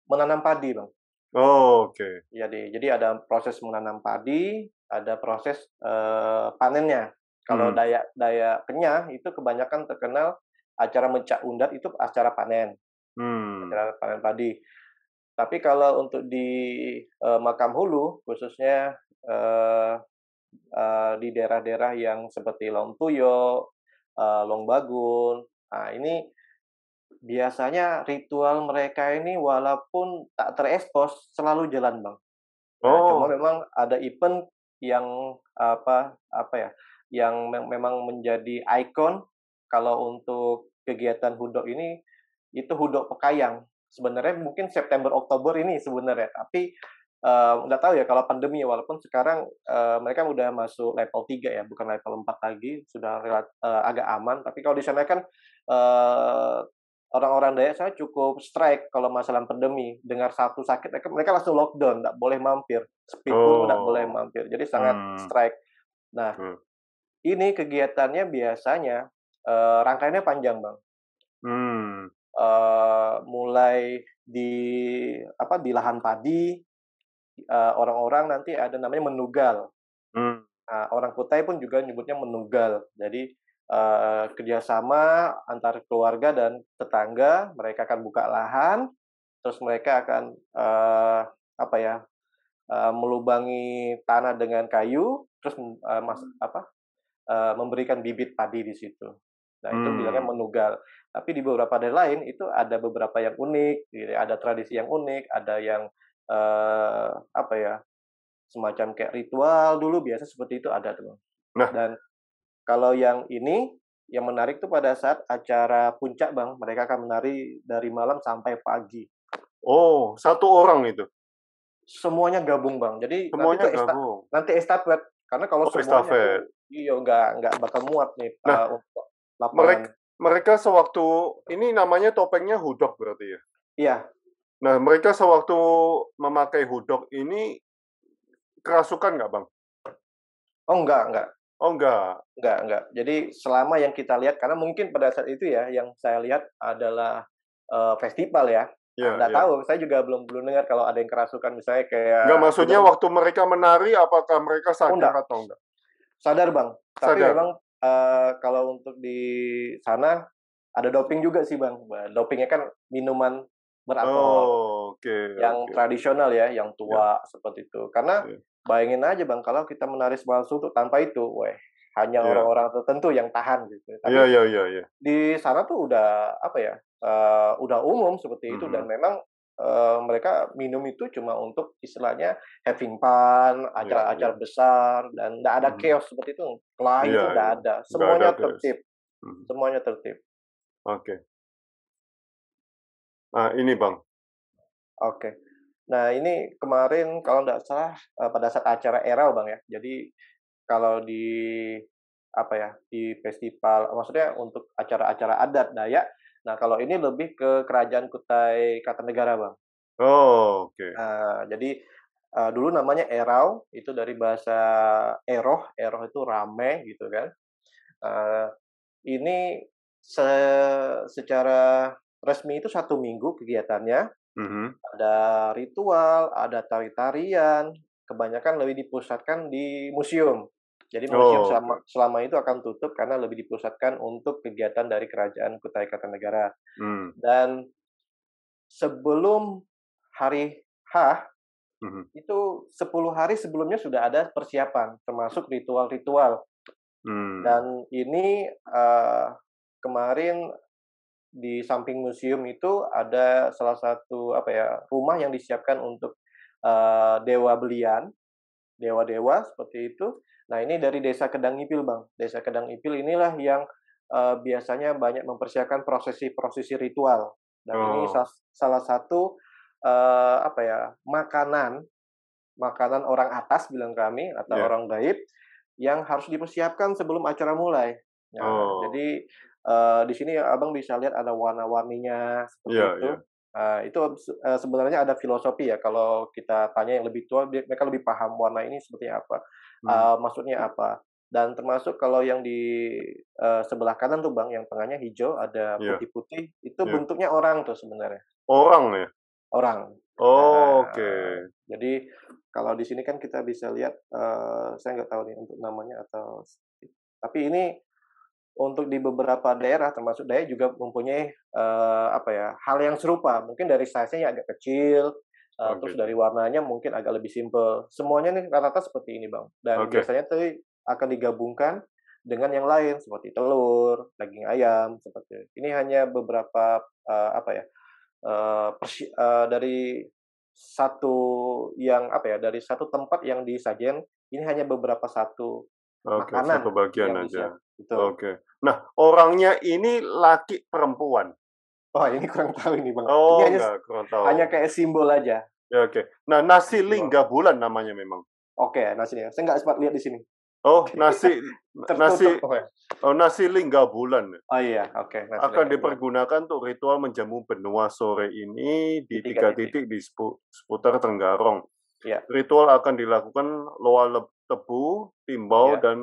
menanam padi, bang. Oh, oke. Jadi jadi ada proses menanam padi, ada proses uh, panennya. Kalau Hmm. Dayak Dayak Kenyah itu kebanyakan terkenal acara mencak undat itu acara panen Hmm. acara panen padi. Tapi kalau untuk di eh, Makam Hulu, khususnya eh, eh, di daerah-daerah yang seperti Longtuyo, eh, Longbagun, nah ini biasanya ritual mereka ini walaupun tak terekspos selalu jalan bang. Nah, cuma Oh, memang ada event yang apa apa ya, yang mem- memang menjadi ikon kalau untuk kegiatan hudok ini itu hudok Pekayang. Sebenarnya mungkin September Oktober ini sebenarnya, tapi eh, nggak tahu ya kalau pandemi walaupun sekarang eh, mereka udah masuk level 3 ya, bukan level 4 lagi, sudah relat- eh, agak aman. Tapi kalau di sana kan eh, orang-orang Dayak saya cukup strike kalau masalah pandemi. Dengar satu sakit mereka, mereka langsung lockdown, nggak boleh mampir. Speed pun nggak Oh. boleh mampir. Jadi sangat Hmm. strike. Nah, Hmm. ini kegiatannya biasanya eh, rangkaiannya panjang, Bang. hmm. Eh, mulai di apa di lahan padi eh, orang-orang nanti ada namanya menugal. Hmm. Nah, orang Kutai pun juga nyebutnya menugal. Jadi eh, kerjasama antar keluarga dan tetangga, mereka akan buka lahan, terus mereka akan eh, apa ya eh, melubangi tanah dengan kayu, terus mas, apa eh, memberikan bibit padi di situ. Nah itu Hmm. bilangnya menugal. Tapi di beberapa daerah lain itu ada beberapa yang unik, gitu ada tradisi yang unik, ada yang apa ya semacam kayak ritual dulu biasa seperti itu ada tuh. Nah. Dan kalau yang ini yang menarik tuh pada saat acara puncak bang, mereka akan menari dari malam sampai pagi. Oh, satu orang itu. Semuanya gabung bang. Jadi Semuanya nanti tuh esta- gabung. nanti estafet karena kalau Oh, semuanya estafet. iya nggak nggak bakal muat nih Nah, uh, untuk lapangan. Mereka mereka sewaktu ini namanya topengnya hudok berarti ya. Iya, Nah, mereka sewaktu memakai hudok ini kerasukan nggak, Bang? Oh enggak, enggak. Oh enggak. Enggak, enggak. Jadi selama yang kita lihat karena mungkin pada saat itu ya yang saya lihat adalah uh, festival ya. Ya, Enggak ya. tahu, saya juga belum belum dengar kalau ada yang kerasukan misalnya kayak Enggak maksudnya udah- waktu mereka menari apakah mereka sadar enggak. atau enggak? sadar bang. Tapi Sadar. memang eh, kalau untuk di sana ada doping juga sih bang. Dopingnya kan minuman beralkohol Oh, oke. yang oke. tradisional ya, yang tua seperti itu. Karena Iya. bayangin aja bang, kalau kita menari palsu untuk tanpa itu, weh hanya Iya. orang-orang tertentu yang tahan gitu. Tapi Iya, iya, iya, iya. di sana tuh udah apa ya, eh, udah umum seperti itu Mhm. dan memang eh, mereka minum itu cuma untuk istilahnya having fun, acara-acara besar dan tidak ada Mhm. chaos seperti itu. Kelahi Iya, itu tidak iya. ada, Nggak semuanya ada tertib, Mhm. semuanya tertib. Oke. Nah, ini Bang. Oke. Nah ini kemarin kalau tidak salah eh, pada saat acara Erau bang ya. Jadi kalau di apa ya di festival, maksudnya untuk acara-acara adat Dayak. Nah kalau ini lebih ke kerajaan Kutai Kartanegara bang. Oh, oke. Nah, jadi eh, dulu namanya Erau itu dari bahasa Eroh, Eroh itu rame gitu kan. Eh, ini se- secara resmi itu satu minggu kegiatannya Mhm. ada ritual, ada tari-tarian, kebanyakan lebih dipusatkan di museum. Jadi museum Oh, selama, selama itu akan tutup karena lebih dipusatkan untuk kegiatan dari kerajaan Kutai Kartanegara. Hmm. Dan sebelum hari H Mhm. itu 10 hari sebelumnya sudah ada persiapan termasuk ritual-ritual Hmm. dan ini eh, kemarin di samping museum itu ada salah satu apa ya rumah yang disiapkan untuk eh, dewa belian, dewa-dewa seperti itu. Nah ini dari desa Kedang Ipil bang, desa Kedang Ipil inilah yang eh, biasanya banyak mempersiapkan prosesi-prosesi ritual dan ini Oh. sas- salah satu eh, apa ya makanan makanan orang atas bilang kami atau Ya. orang gaib yang harus dipersiapkan sebelum acara mulai. Nah, Oh. Jadi eh, di sini abang bisa lihat ada warna-warninya seperti Iya, itu. iya. Nah, itu eh, sebenarnya ada filosofi ya. Kalau kita tanya yang lebih tua, mereka lebih paham warna ini seperti apa, Hmm. eh, maksudnya apa. Dan termasuk kalau yang di eh, sebelah kanan tuh bang, yang tengahnya hijau ada Iya. putih-putih, itu Iya. bentuknya orang tuh sebenarnya, Orang ya? orang. Oh, Nah, oke. Jadi kalau di sini kan kita bisa lihat, eh, saya nggak tahu nih untuk namanya atau, tapi ini untuk di beberapa daerah termasuk Dayak juga mempunyai eh, apa ya hal yang serupa. Mungkin dari size-nya yang agak kecil, eh, Oke. terus dari warnanya mungkin agak lebih simple. Semuanya nih rata-rata seperti ini bang. Dan Oke. biasanya tuh akan digabungkan dengan yang lain seperti telur, daging ayam seperti. Ini hanya beberapa eh, apa ya persi- eh, dari satu yang apa ya dari satu tempat yang disajen ini hanya beberapa satu Oke, makanan satu bagian yang aja. disiap. Betul. Oke. Nah, orangnya ini laki perempuan. Oh ini kurang tahu ini bang. Oh, ini hanya enggak, kurang tahu. hanya kayak simbol aja. Ya, oke. Nah, nasi lingga bulan namanya memang. Oke, nasi ya. Saya nggak sempat lihat di sini. Oh, nasi nasi oh, nasi lingga bulan Oh iya, oke. nasi akan dipergunakan untuk ritual menjamu benua sore ini di Di tiga tiga titik di sepu- seputar Tenggarong. Iya. Ritual akan dilakukan loa tebu, timbau, Iya. dan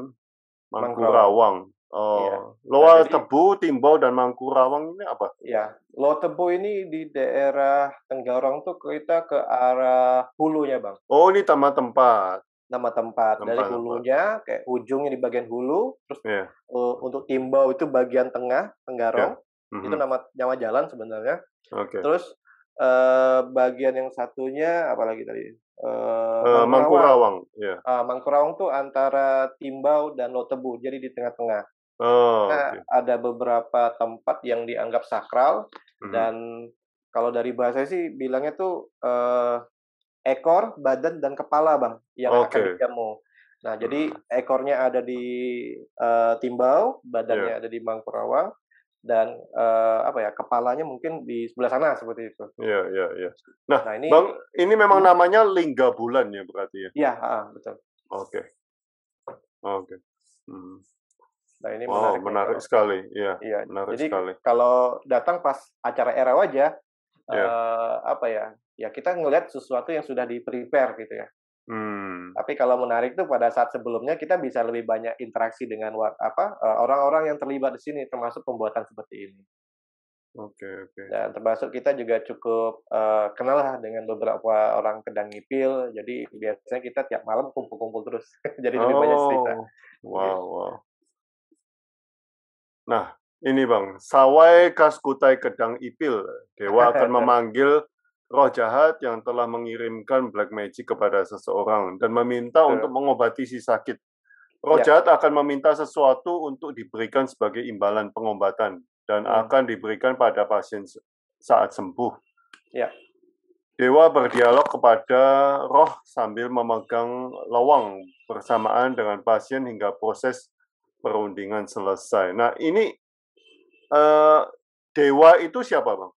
Mangkurawang. Oh, Iya. loa Nah, jadi- tebu, timbau, dan mangkurawang ini apa? Ya, Lo Tebu ini di daerah Tenggarong tuh kita ke arah hulunya bang. Oh, ini nama tempat. Nama tempat dari Tempat, tempat. hulunya kayak ujungnya di bagian hulu, terus Iya. eh, untuk Timbau itu bagian tengah Tenggarong. Itu Mhm. nama nama jalan sebenarnya. Oke. Terus eh, bagian yang satunya apa lagi tadi? Eh, Eh, Mangkurawang. Mangkurawang, ya. Ah, Mangkurawang tuh antara Timbau dan Lotebu, jadi di tengah-tengah. Oh, Nah, ada beberapa tempat yang dianggap sakral Mhm. dan kalau dari bahasa sih bilangnya tuh eh, ekor, badan dan kepala bang yang akan Oke. dijamu. Nah, jadi Hmm. ekornya ada di eh, Timbau, badannya Iya. ada di Mangkurawang dan eh, apa ya kepalanya mungkin di sebelah sana seperti itu. Iya, iya, iya. Nah, Nah ini, Bang, ini memang namanya lingga bulan ya berarti ya? ya ah, betul. Oke. Oke. Hmm. Nah ini Wow, menarik. menarik kalau- sekali. Iya, Iya. menarik Jadi sekali. kalau datang pas acara era aja, Iya. eh, apa ya? Ya kita ngelihat sesuatu yang sudah di prepare gitu ya. Hmm. Tapi kalau menarik tuh pada saat sebelumnya kita bisa lebih banyak interaksi dengan apa eh, orang-orang yang terlibat di sini termasuk pembuatan seperti ini. Oke, oke. Dan termasuk kita juga cukup eh, kenal lah dengan beberapa orang kedang ngipil. Jadi biasanya kita tiap malam kumpul-kumpul terus. Jadi lebih banyak cerita. Oh, wow, wow. Nah, ini Bang, Sawai Kaskutai Kedang Ipil. Dewa akan memanggil roh jahat yang telah mengirimkan black magic kepada seseorang dan meminta Betul. untuk mengobati si sakit. Roh Ya. jahat akan meminta sesuatu untuk diberikan sebagai imbalan pengobatan dan Hmm. akan diberikan pada pasien saat sembuh. Ya. Dewa berdialog kepada roh sambil memegang lawang bersamaan dengan pasien hingga proses perundingan selesai. Nah, ini eh, dewa itu siapa, Bang?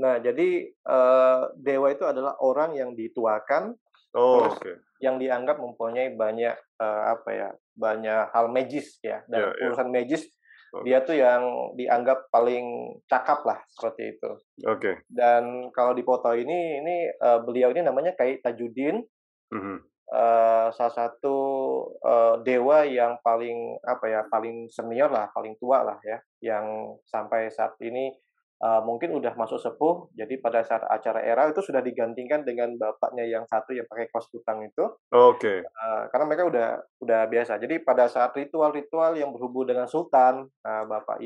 Nah, jadi eh, dewa itu adalah orang yang dituakan Oh, Terus, oke. yang dianggap mempunyai banyak eh, apa ya banyak hal magis ya dan Ya, ya. urusan magis Oke. dia tuh yang dianggap paling cakap lah seperti itu Oke. dan kalau di foto ini ini eh, beliau ini namanya Kai Tajudin Mhm. eh, salah satu eh, dewa yang paling apa ya paling senior lah paling tua lah ya yang sampai saat ini eh, mungkin udah masuk sepuh jadi pada saat acara era itu sudah digantikan dengan bapaknya yang satu yang pakai kos kutang itu Oke. Eh, karena mereka udah udah biasa. Jadi pada saat ritual-ritual yang berhubung dengan sultan, eh, bapak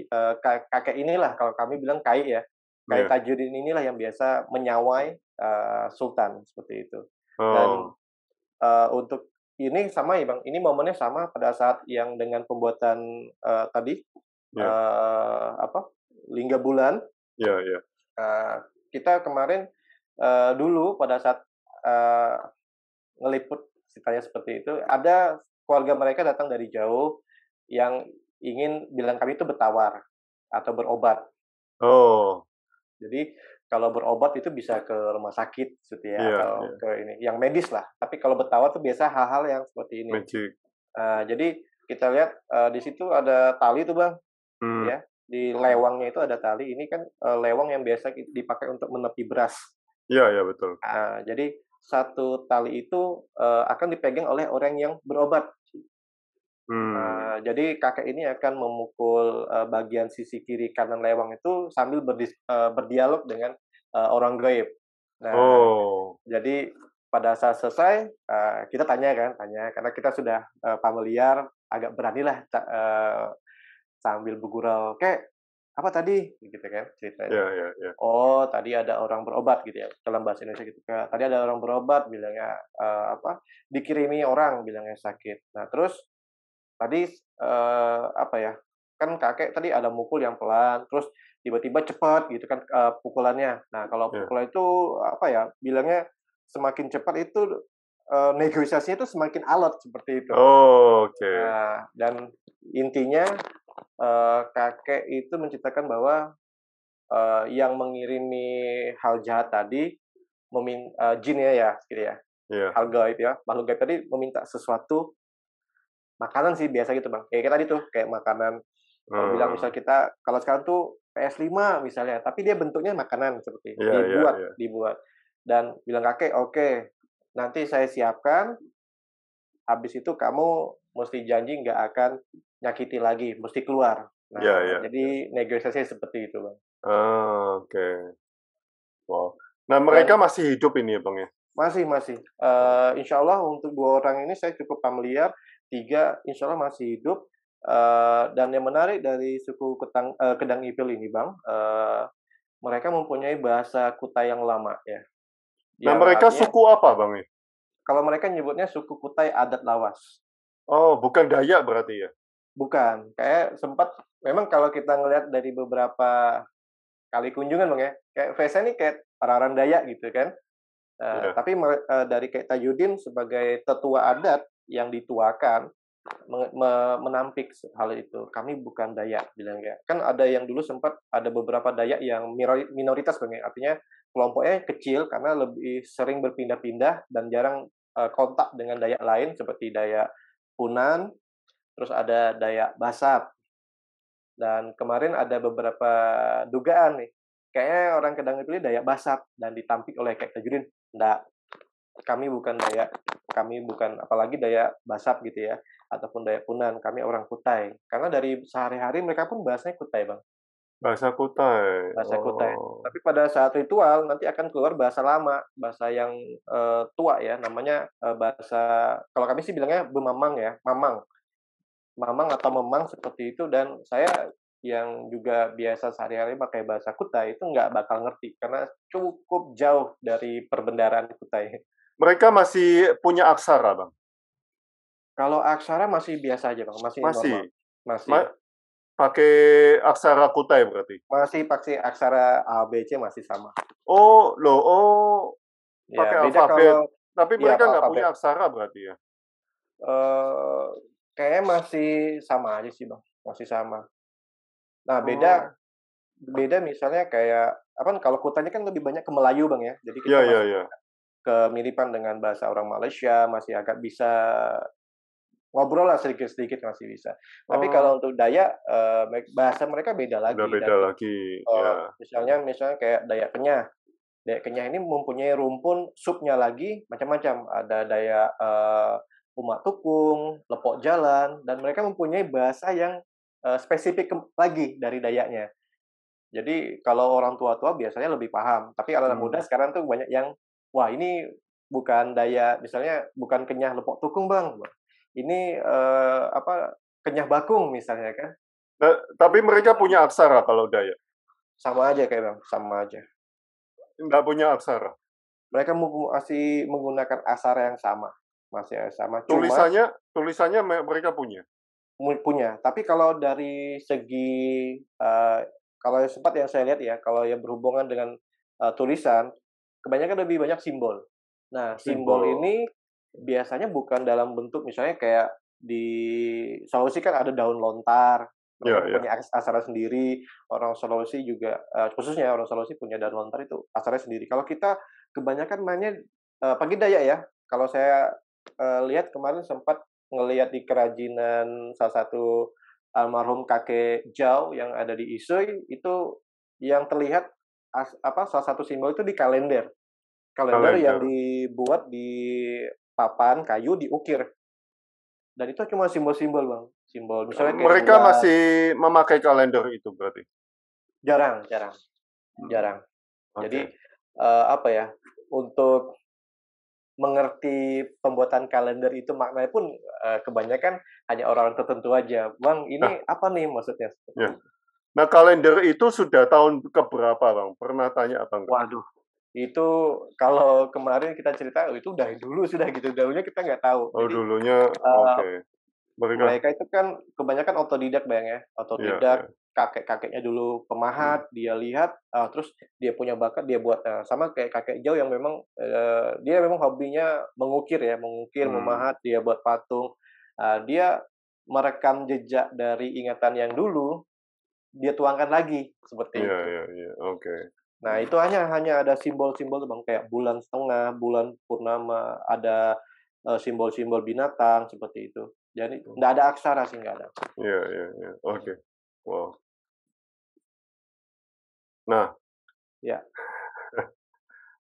ka- kakek inilah kalau kami bilang kai ya, kai Iya. Tajudin inilah yang biasa menyawai eh, sultan seperti itu. Dan Oh, eh, untuk ini sama ya bang, ini momennya sama pada saat yang dengan pembuatan eh, tadi Ya. eh, apa lingga bulan ya, ya. Eh, kita kemarin eh, dulu pada saat eh, ngeliput ceritanya seperti itu, ada keluarga mereka datang dari jauh yang ingin bilang kami itu bertawar atau berobat. Oh, Jadi kalau berobat itu bisa ke rumah sakit gitu ya Iya, atau iya. ke ini yang medis lah. Tapi kalau bertawar tuh biasa hal-hal yang seperti ini. magic. Eh, jadi kita lihat eh, di situ ada tali tuh bang Hmm. Ya. Di lewangnya itu ada tali. Ini kan eh, lewang yang biasa dipakai untuk menepi beras. Ya, ya betul. Ah, jadi satu tali itu eh, akan dipegang oleh orang yang berobat. Hmm. Ah, jadi kakek ini akan memukul eh, bagian sisi kiri kanan lewang itu sambil berdis- eh, berdialog dengan eh, orang gaib. Nah, Oh, jadi pada saat selesai eh, kita tanya kan, tanya karena kita sudah eh, familiar, agak beranilah eh, sambil bergurau, kayak apa tadi, gitu kan ceritanya. ya, ya, ya. oh tadi ada orang berobat gitu ya dalam bahasa Indonesia gitu Kayak, tadi ada orang berobat bilangnya eh, apa dikirimi orang bilangnya sakit nah terus tadi eh, apa ya kan kakek tadi ada mukul yang pelan terus tiba-tiba cepat gitu kan eh, pukulannya nah kalau Ya. pukulan itu apa ya bilangnya semakin cepat itu eh, negosiasinya itu semakin alot seperti itu Oh, oke. Nah, dan intinya eh, kakek itu menceritakan bahwa eh, yang mengirimi hal jahat tadi memin eh, jin ya ya gitu ya Ya. hal gaib ya makhluk gaib tadi meminta sesuatu makanan sih biasa gitu bang kayak kita tadi tuh kayak makanan kalau bilang Hmm. misal kita kalau sekarang tuh PS5 misalnya tapi dia bentuknya makanan seperti Iya, iya, dibuat iya. dibuat dan bilang kakek oke nanti saya siapkan habis itu kamu mesti janji nggak akan nyakiti lagi mesti keluar nah Iya, iya, jadi negosiasinya seperti itu bang Ah, oke. Wow. Nah, mereka masih hidup ini ya, Bang ya? masih masih Eh insya Allah untuk dua orang ini saya cukup familiar tiga insya Allah masih hidup Eh dan yang menarik dari suku Ketang, eh, Kedang Ipil ini bang eh mereka mempunyai bahasa Kutai yang lama ya Nah, Yang mereka artinya- suku apa, Bang ya? kalau mereka nyebutnya suku Kutai adat lawas Oh, bukan Dayak berarti ya? Bukan. Kayak sempat memang kalau kita ngelihat dari beberapa kali kunjungan bang ya kayak face ini kayak orang-orang Dayak gitu kan. Eh, Iya. tapi eh, dari kayak Tajudin sebagai tetua adat yang dituakan me- me- menampik hal itu. Kami bukan Dayak bilang ya. Kan ada yang dulu sempat ada beberapa Dayak yang minori- minoritas bang ya. Artinya kelompoknya kecil karena lebih sering berpindah-pindah dan jarang eh, kontak dengan Dayak lain seperti Dayak Punan terus ada Dayak Basat dan kemarin ada beberapa dugaan nih kayaknya orang Kedang itu Dayak Basat dan ditampik oleh kayak Tajudin enggak kami bukan Dayak, kami bukan apalagi Dayak Basap gitu ya, ataupun Dayak Punan, kami orang Kutai. Karena dari sehari-hari mereka pun bahasanya Kutai, Bang. Bahasa Kutai. Bahasa Kutai. Oh. Tapi pada saat ritual nanti akan keluar bahasa lama, bahasa yang eh, tua ya, namanya eh, bahasa kalau kami sih bilangnya bemamang ya, mamang. Mamang atau memang seperti itu dan saya yang juga biasa sehari-hari pakai bahasa Kutai itu nggak bakal ngerti karena cukup jauh dari perbendaraan Kutai. Mereka masih punya aksara, Bang? Kalau aksara masih biasa aja bang, masih Masih. normal. masih Ma- pakai aksara Kutai berarti? masih pakai aksara A B C masih sama. Oh, loh, oh. Ya, Pakai beda alfabet. kalau Tapi Iya, mereka nggak alfabet. punya aksara berarti ya? eh kayaknya masih sama aja sih bang, masih sama. Nah beda beda misalnya kayak apa kalau kutanya kan lebih banyak ke Melayu bang ya, jadi kita Iya, iya, masih iya. kemiripan dengan bahasa orang Malaysia masih agak bisa ngobrol lah sedikit-sedikit masih bisa. Tapi Oh. kalau untuk Dayak eh, bahasa mereka beda lagi. Udah beda Dan, lagi. eh, ya. Misalnya misalnya kayak Dayak Kenyah. Dayak Kenyah ini mempunyai rumpun supnya lagi macam-macam. Ada Dayak eh, Umak Tukung, Lepok Jalan dan mereka mempunyai bahasa yang eh, spesifik lagi dari Dayaknya. Jadi kalau orang tua-tua biasanya lebih paham, tapi anak Hmm. muda sekarang tuh banyak yang wah ini bukan daya misalnya bukan kenyah lepok tukung bang, ini eh, apa kenyah bakung misalnya kan Nah, tapi mereka punya aksara kalau Dayak. sama aja kayak bang sama aja. Nggak punya aksara. Mereka masih menggunakan asara yang sama, masih sama. Cuma Tulisannya, tulisannya me- mereka punya. punya. Tapi kalau dari segi eh, kalau sempat yang saya lihat ya, kalau yang berhubungan dengan eh, tulisan, kebanyakan lebih banyak simbol. Nah, simbol, Simbol. ini biasanya bukan dalam bentuk misalnya kayak di Sulawesi kan ada daun lontar, mereka Iya, punya asara sendiri. Orang Sulawesi juga eh, khususnya orang Sulawesi punya daun lontar itu asara sendiri. Kalau kita kebanyakan mainnya eh, pagi daya ya. Kalau saya eh, lihat kemarin sempat ngelihat di kerajinan salah satu almarhum kakek Jau yang ada di Isui itu yang terlihat as- apa salah satu simbol itu di kalender. Kalender, yang Kalender. dibuat di papan kayu diukir. Dan itu cuma simbol-simbol, Bang. Simbol misalnya kayak Mereka bulan. masih memakai kalender itu berarti. jarang, jarang. Jarang. Oke. Jadi eh, apa ya? Untuk mengerti pembuatan kalender itu maknanya pun eh, kebanyakan hanya orang tertentu aja. Bang, ini apa nih maksudnya? Ya. Nah, kalender itu sudah tahun keberapa, Bang? Pernah tanya apa enggak? Waduh, itu kalau kemarin kita cerita oh, itu dari dulu sudah gitu. Dahulunya kita nggak tahu. Oh, Jadi dulunya oke. Mereka mereka itu kan kebanyakan otodidak bang ya, iya, otodidak. iya. Kakek-kakeknya dulu pemahat, dia lihat, ah, terus dia punya bakat, dia buat. Nah, sama kayak kakek Jau yang memang eh, dia memang hobinya mengukir ya, mengukir, Hmm. memahat, dia buat patung. Ah, dia merekam jejak dari ingatan yang dulu, dia tuangkan lagi seperti Iya, itu. iya, iya. Oke. Nah, itu hanya hanya ada simbol-simbol Bang, kayak bulan setengah, bulan purnama, ada simbol-simbol binatang seperti itu. Jadi nggak ada aksara sih nggak ada. Iya, iya, iya. Oke. Wow. Nah. Ya.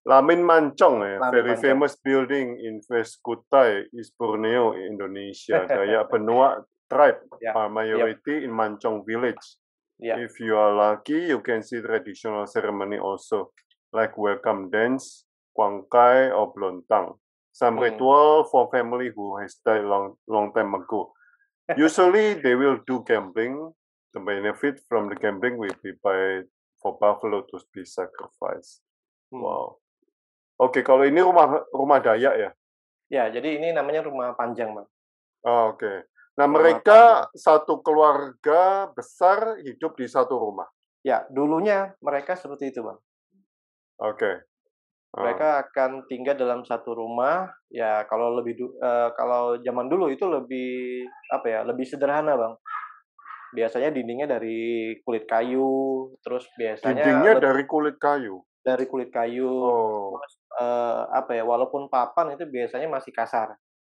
Lamin Mancong ya, Lamin very Mancong. famous building in West Kutai, East Borneo, Indonesia. Dayak Benua tribe Ya, are majority in Mancong village. Ya. If you are lucky, you can see traditional ceremony also, like welcome dance, Kuangkai, or Blontang. Some Hmm. ritual for family who has died long long time ago. Usually, they will do gambling. The benefit from the gambling will be by for buffalo to be sacrificed. Hmm. Wow. Oke, kalau ini rumah rumah Dayak ya. Ya, jadi ini namanya rumah panjang, Bang. Oh, Oke. Nah, Rumah mereka satu keluarga besar hidup di satu rumah. Ya, dulunya mereka seperti itu, Bang. Oke. Ah, Mereka akan tinggal dalam satu rumah. Ya, kalau lebih eh, kalau zaman dulu itu lebih apa ya? Lebih sederhana, Bang. Biasanya dindingnya dari kulit kayu, terus biasanya dindingnya dari kulit kayu. dari kulit kayu. Oh, eh, apa ya walaupun papan itu biasanya masih kasar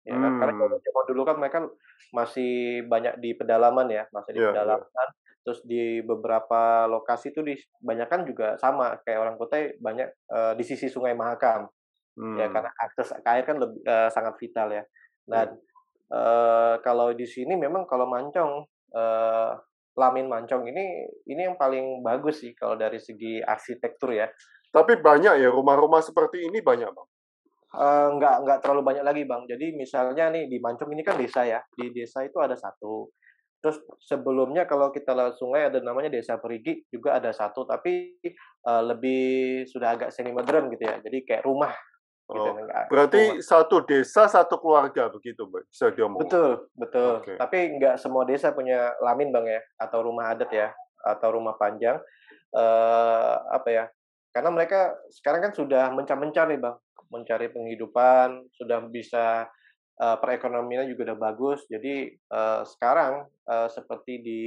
ya kan karena Hmm. kalau zaman dulu kan mereka masih banyak di pedalaman ya masih di Iya, iya. pedalaman terus di beberapa lokasi itu di banyak kan juga sama kayak orang kota banyak eh, di sisi Sungai Mahakam hmm. ya karena akses ke air kan lebih uh, sangat vital ya. Dan hmm. uh, kalau di sini memang kalau mancong uh, Lamin Mancong ini ini yang paling bagus sih kalau dari segi arsitektur ya. Tapi banyak ya rumah-rumah seperti ini banyak bang. Uh, nggak nggak terlalu banyak lagi bang. Jadi misalnya nih di Mancong ini kan desa ya. Di desa itu ada satu. Terus sebelumnya kalau kita lewat sungai ada namanya Desa Perigi juga ada satu, tapi uh, lebih sudah agak semi modern gitu ya. Jadi kayak rumah Gitu, oh, gitu, berarti satu desa satu keluarga begitu, bisa diomong. Betul, betul. Okay. Tapi nggak semua desa punya lamin bang ya, atau rumah adat ya, atau rumah panjang. Uh, apa ya? Karena mereka sekarang kan sudah mencari-mencari nih bang, mencari penghidupan, sudah bisa uh, perekonomiannya juga udah bagus. Jadi uh, sekarang uh, seperti di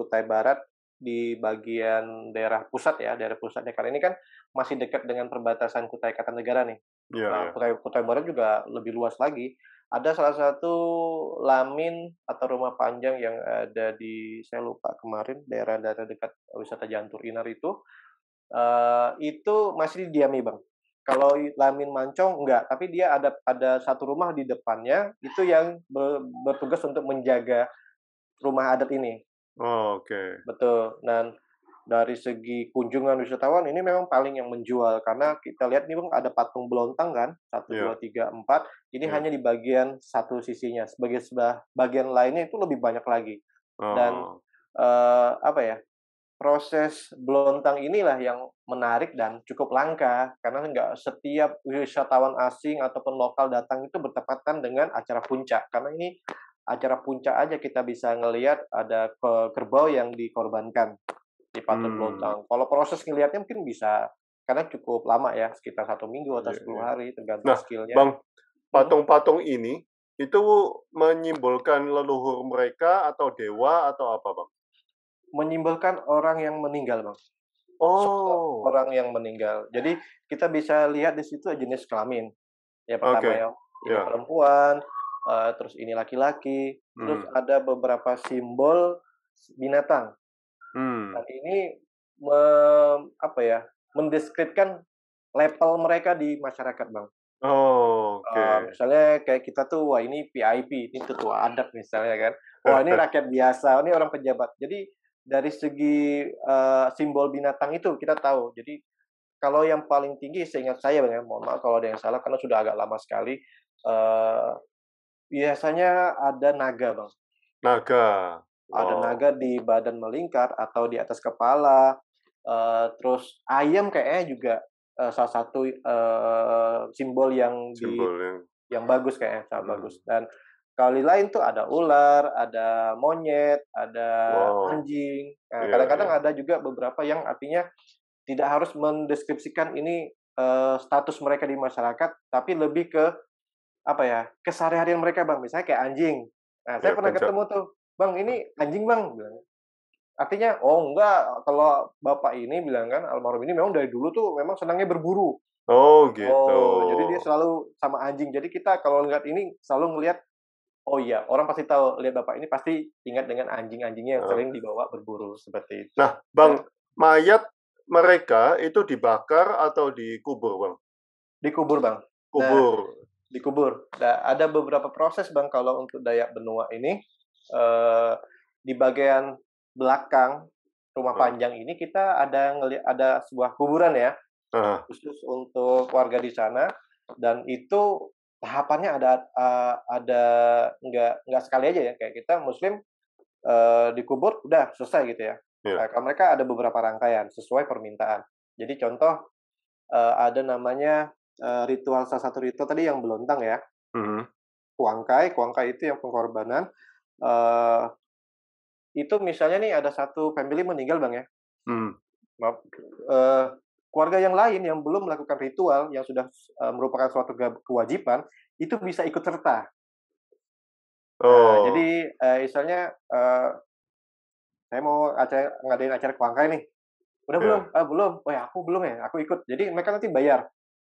Kutai Barat di bagian daerah pusat ya, daerah pusatnya karena ini kan masih dekat dengan perbatasan Kutai Kartanegara nih. Yeah, nah, yeah. Kutai, Kutai Barat juga lebih luas lagi. Ada salah satu lamin atau rumah panjang yang ada di saya lupa kemarin daerah-daerah dekat wisata Jantur Inar itu uh, itu masih didiami bang. Kalau lamin mancong enggak, tapi dia ada ada satu rumah di depannya itu yang ber, bertugas untuk menjaga rumah adat ini. Oh, oke. Okay. Betul. Dan dari segi kunjungan wisatawan ini memang paling yang menjual. Karena kita lihat nih bang ada patung belontang kan? Satu iya. dua tiga empat. Ini yeah. hanya di bagian satu sisinya. Sebagai sebelah bagian lainnya itu lebih banyak lagi. Oh. dan uh, apa ya proses belontang inilah yang menarik dan cukup langka. Karena nggak setiap wisatawan asing ataupun lokal datang itu bertepatan dengan acara puncak. Karena ini acara puncak aja kita bisa ngelihat ada kerbau yang dikorbankan patung hmm. lontang. Kalau proses ngelihatnya mungkin bisa karena cukup lama ya, sekitar satu minggu atau iya, sepuluh yeah, hari tergantung nah, skillnya. Bang, hmm. patung-patung ini itu menyimbolkan leluhur mereka atau dewa atau apa, bang? Menyimbolkan orang yang meninggal, bang. Oh. Orang yang meninggal. Jadi kita bisa lihat di situ jenis kelamin. Ya pertama okay. ya, ini yeah. perempuan, uh, terus ini laki-laki, hmm. terus ada beberapa simbol binatang. Hmm. Dan ini me, apa ya mendeskripsikan level mereka di masyarakat bang. Oh, oke. Okay. Uh, misalnya kayak kita tuh, wah ini PIP, ini ketua adat misalnya kan. Wah ini rakyat biasa, ini orang pejabat. Jadi dari segi uh, simbol binatang itu kita tahu. Jadi kalau yang paling tinggi seingat saya bang ya, mohon maaf kalau ada yang salah karena sudah agak lama sekali. Uh, biasanya ada naga bang. Naga. Ada naga di badan melingkar atau di atas kepala. Uh, terus ayam kayaknya juga uh, salah satu uh, simbol yang simbol di, yang... yang bagus kayaknya sangat hmm. bagus. Dan kali lain tuh ada ular, ada monyet, ada wow. anjing. Nah, yeah, kadang-kadang yeah. ada juga beberapa yang artinya tidak harus mendeskripsikan ini uh, status mereka di masyarakat, tapi lebih ke apa ya keseharian mereka bang. Misalnya kayak anjing. Nah, saya ya, pernah ketemu tuh bang ini anjing bang bilang. Artinya oh enggak kalau bapak ini bilang kan almarhum ini memang dari dulu tuh memang senangnya berburu. Oh gitu. Oh, jadi dia selalu sama anjing. Jadi kita kalau lihat ini selalu ngelihat oh iya orang pasti tahu lihat bapak ini pasti ingat dengan anjing-anjingnya yang sering dibawa berburu seperti itu. Nah bang mayat mereka itu dibakar atau dikubur bang? Dikubur bang. Kubur. nah, dikubur. Nah, ada beberapa proses bang kalau untuk dayak benua ini uh, di bagian belakang rumah uh. panjang ini kita ada ngelihat ada sebuah kuburan ya uh. khusus untuk warga di sana dan itu tahapannya ada uh, ada nggak nggak sekali aja ya kayak kita muslim uh, dikubur udah selesai gitu ya yeah. nah, mereka ada beberapa rangkaian sesuai permintaan jadi contoh uh, ada namanya uh, ritual salah satu ritual tadi yang belontang ya -huh. kuangkai kuangkai itu yang pengorbanan uh, itu misalnya nih ada satu family meninggal bang ya, hmm. maaf, uh, keluarga yang lain yang belum melakukan ritual yang sudah uh, merupakan suatu kewajiban itu bisa ikut serta. Nah, oh. Nah, jadi uh, misalnya uh, saya mau acara ngadain acara kuangkai nih, udah yeah. belum? Ah belum. Oh ya aku belum ya, aku ikut. Jadi mereka nanti bayar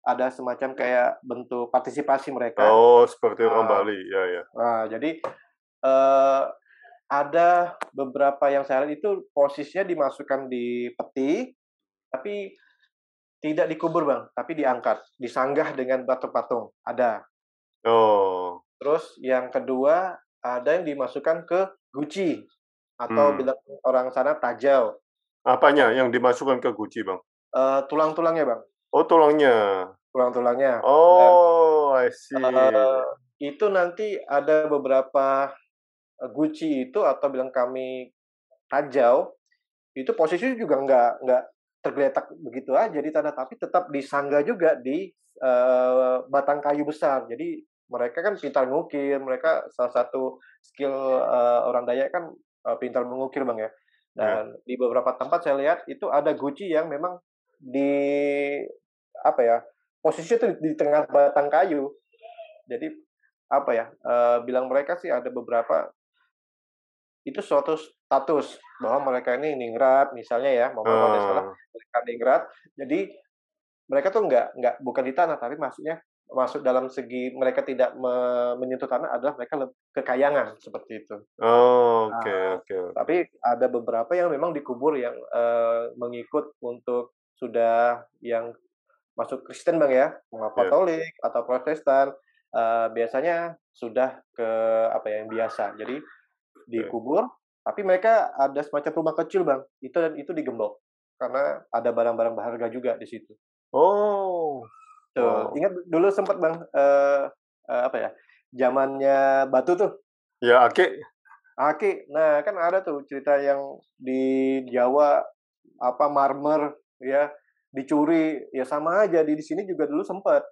ada semacam kayak bentuk partisipasi mereka. Oh, seperti orang uh, Bali, ya ya. Nah, jadi uh, ada beberapa yang saya lihat itu posisinya dimasukkan di peti, tapi Tidak dikubur bang, tapi diangkat, disanggah dengan batu patung. Ada. Oh. Terus yang kedua ada yang dimasukkan ke guci atau Hmm. bilang orang sana tajau. Apanya yang dimasukkan ke guci, Bang? Eh, tulang-tulangnya bang, Oh, tulangnya. tulang-tulangnya. Dan Oh, I see. eh, itu nanti ada beberapa eh, guci itu atau bilang kami tajau itu posisi juga nggak nggak tergeletak begitu aja di tanah tapi tetap disangga juga di eh, batang kayu besar. Jadi mereka kan pintar mengukir mereka salah satu skill eh, orang Dayak kan eh, pintar mengukir bang ya. Dan di beberapa tempat saya lihat itu ada guci yang memang di apa ya posisinya tuh di tengah batang kayu. Jadi apa ya eh, bilang mereka sih ada beberapa itu suatu status bahwa mereka ini ningrat misalnya ya mau kalau tidak salah Oh. mereka ningrat jadi mereka tuh nggak nggak bukan di tanah tapi maksudnya masuk dalam segi mereka tidak me- menyentuh tanah adalah mereka kekayangan seperti itu Oh, oke, Ah, oke. oke. tapi ada beberapa yang memang dikubur yang eh, mengikut untuk sudah yang masuk Kristen bang ya, mau Iya. Katolik atau Protestan, eh, biasanya sudah ke apa ya yang biasa. Jadi dikubur, tapi mereka ada semacam rumah kecil bang, itu dan itu digembok karena ada barang-barang berharga juga di situ. Oh. Tuh, Wow. ingat dulu sempat bang, eh, eh, apa ya, zamannya batu tuh. Ya, Aki. Aki, nah kan ada tuh cerita yang di Jawa apa marmer ya dicuri ya sama aja di di sini juga dulu sempat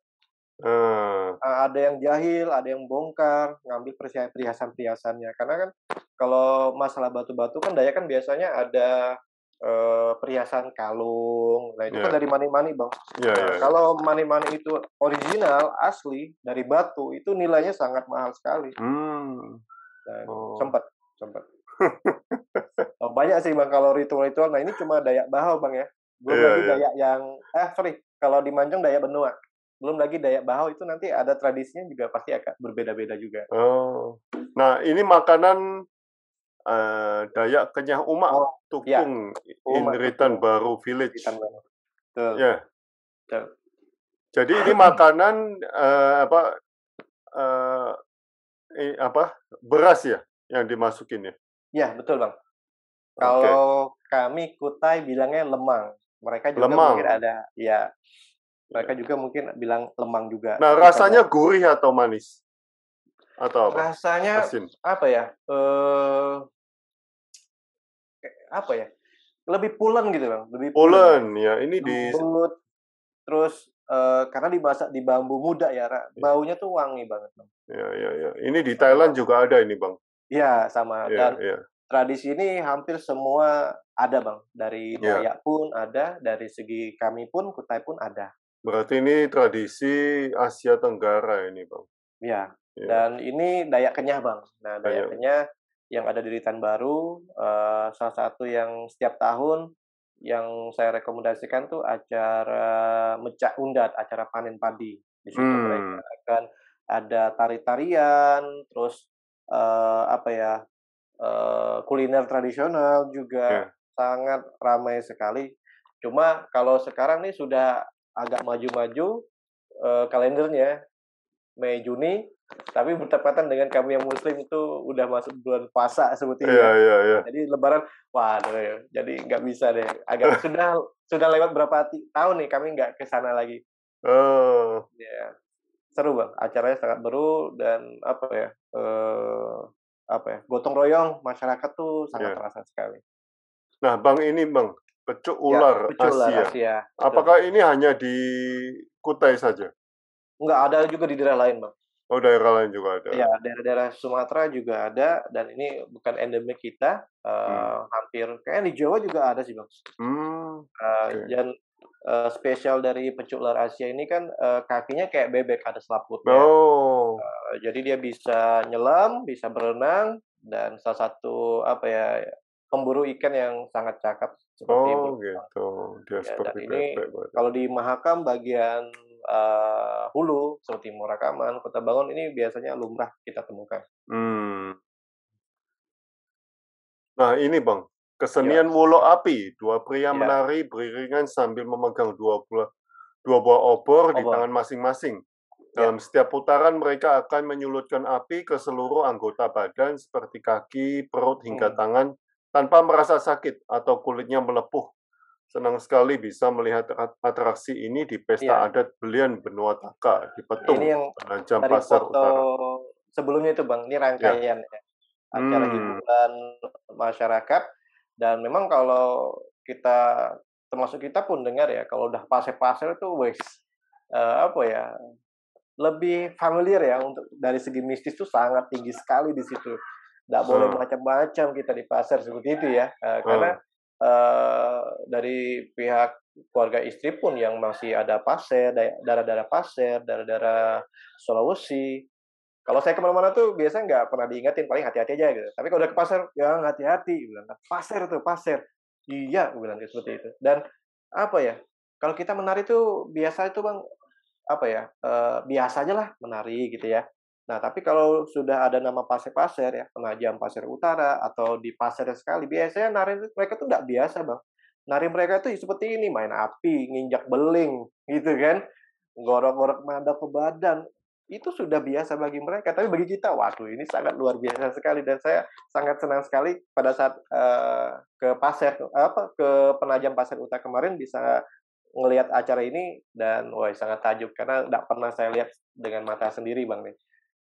Eh, ada yang jahil, ada yang bongkar ngambil perhiasan perhiasan perhiasannya karena kan kalau masalah batu-batu kan daya kan biasanya ada eh, perhiasan kalung, nah itu kan Iya. dari mani-mani bang. ya, Nah, ya, ya. kalau mani-mani itu original asli dari batu itu nilainya sangat mahal sekali. Hmm. Dan Oh. sempat sempat oh, banyak sih bang kalau ritual-ritual nah ini cuma dayak bahau bang ya belum Iya, lagi iya. dayak yang eh sorry kalau di Manjung dayak benua belum lagi dayak bahau itu nanti ada tradisinya juga pasti akan berbeda-beda juga Oh. Nah, ini makanan eh, Dayak Kenyah Umak Oh, ya. Tukung in Umak Ritan Tukung. Baru Village. Bang Tuh, Ya. Jadi ini makanan eh, apa eh, eh, apa beras ya yang dimasukin ya. ya betul bang kalau kami Kutai bilangnya lemang mereka juga Lemang. mungkin ada ya mereka juga mungkin bilang lemang juga Nah, rasanya gurih atau manis? Atau apa? rasanya Asin. apa ya eh apa ya lebih pulen gitu bang lebih Pulen ya. Ini di lembut terus eh, karena dimasak di bambu muda ya Ra. Iya. baunya tuh wangi banget bang ya ya ya. Ini di Thailand juga ada ini, Bang. Iya sama Ya, dan ya. tradisi ini hampir semua ada bang dari Iya. Dayak pun ada dari segi kami pun Kutai pun ada Berarti ini tradisi Asia Tenggara ini, Bang. ya Ya. dan ini Dayak Kenyah bang nah Dayak. Kenyah yang ada di Ritan Baru eh, salah satu yang setiap tahun yang saya rekomendasikan tuh acara mecak undat acara panen padi di situ Hmm. mereka akan ada tari-tarian terus eh, apa ya eh, kuliner tradisional juga Ya. sangat ramai sekali cuma kalau sekarang nih sudah agak maju-maju eh, kalendernya Mei Juni tapi bertepatan dengan kami yang muslim itu udah masuk bulan puasa seperti Iya, iya, iya. jadi lebaran waduh ya. jadi nggak bisa deh agak sudah sudah lewat berapa tahun nih kami nggak ke sana lagi Oh, ya seru bang acaranya sangat seru dan apa ya eh, apa ya gotong royong masyarakat tuh sangat Iya. terasa sekali Nah, Bang ini, Bang, pecuk Ya, ular betul lah, Asia. Asia betul. Apakah ini hanya di Kutai saja? Nggak ada juga di daerah lain bang Oh, daerah lain juga ada. ya daerah-daerah Sumatera juga ada dan ini bukan endemik kita eh, Hmm. hampir kayaknya di Jawa juga ada sih bang Hmm, Uh, Oke. Dan uh, spesial dari pecuk ular Asia ini kan uh, kakinya kayak bebek ada selaputnya. Oh, Uh, jadi dia bisa nyelam, bisa berenang dan salah satu apa ya pemburu ikan yang sangat cakap seperti itu. oh gitu. Dia Ya, seperti dan ini bebek. Kalau di Mahakam bagian uh, hulu seperti Murakaman, Kota Bangun ini biasanya lumrah kita temukan. Hmm. Nah, ini Bang, Kesenian wulo api, dua pria Ya. menari beriringan sambil memegang dua buah dua buah obor di Obor. tangan masing-masing. Ya. Dalam setiap putaran mereka akan menyulutkan api ke seluruh anggota badan seperti kaki, perut hingga Hmm. tangan tanpa merasa sakit atau kulitnya melepuh. Senang sekali bisa melihat at- atraksi ini di pesta Iya. adat Belian Benua Taka di Petung, Ini yang Penajam dari Pasar foto Utara. sebelumnya itu bang, ini rangkaian ya. acara Hmm. hiburan masyarakat dan memang kalau kita termasuk kita pun dengar ya kalau udah pasir-pasir itu wes eh, apa ya lebih familiar ya untuk dari segi mistis tuh sangat tinggi sekali di situ. Tidak boleh Hmm. macam-macam kita di pasar seperti itu ya, Eh, karena eh, dari pihak keluarga istri pun yang masih ada pasir, da- daerah-daerah pasir, daerah-daerah Sulawesi. Kalau saya ke mana-mana tuh biasanya nggak pernah diingetin, paling hati-hati aja gitu. Tapi kalau udah ke pasar, ya hati-hati, bilang pasir tuh pasir. Iya, bilang seperti itu. Dan apa ya? Kalau kita menari tuh biasa itu bang, apa ya? eh, biasa aja lah menari gitu ya. Nah, tapi kalau sudah ada nama pasir-pasir ya, penajam pasir utara atau di pasir sekali, biasanya nari itu- mereka tuh nggak biasa bang. Nari mereka tuh seperti ini, main api, nginjak beling, gitu kan. Gorok-gorok nada ke badan. Itu sudah biasa bagi mereka. Tapi bagi kita, waduh ini sangat luar biasa sekali. Dan saya sangat senang sekali pada saat eh, ke pasir, apa ke penajam pasir utara kemarin bisa ngelihat acara ini dan wah sangat takjub karena tidak pernah saya lihat dengan mata sendiri bang nih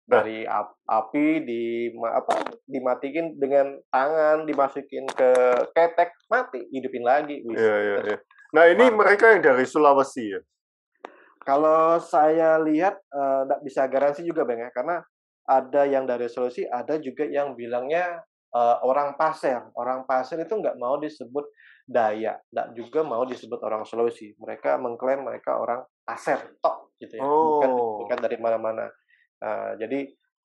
dari ap- api di apa dimatiin dengan tangan dimasukin ke ketek mati hidupin lagi Wih, Iya, iya, iya. Nah, ini Mantap. mereka yang dari Sulawesi ya. kalau saya lihat tidak bisa garansi juga bang ya karena ada yang dari Sulawesi ada juga yang bilangnya eh, orang pasir orang pasir itu nggak mau disebut Dayak nggak juga mau disebut orang Sulawesi mereka mengklaim mereka orang pasir tok gitu ya bukan Oh. bukan dari mana-mana Nah, jadi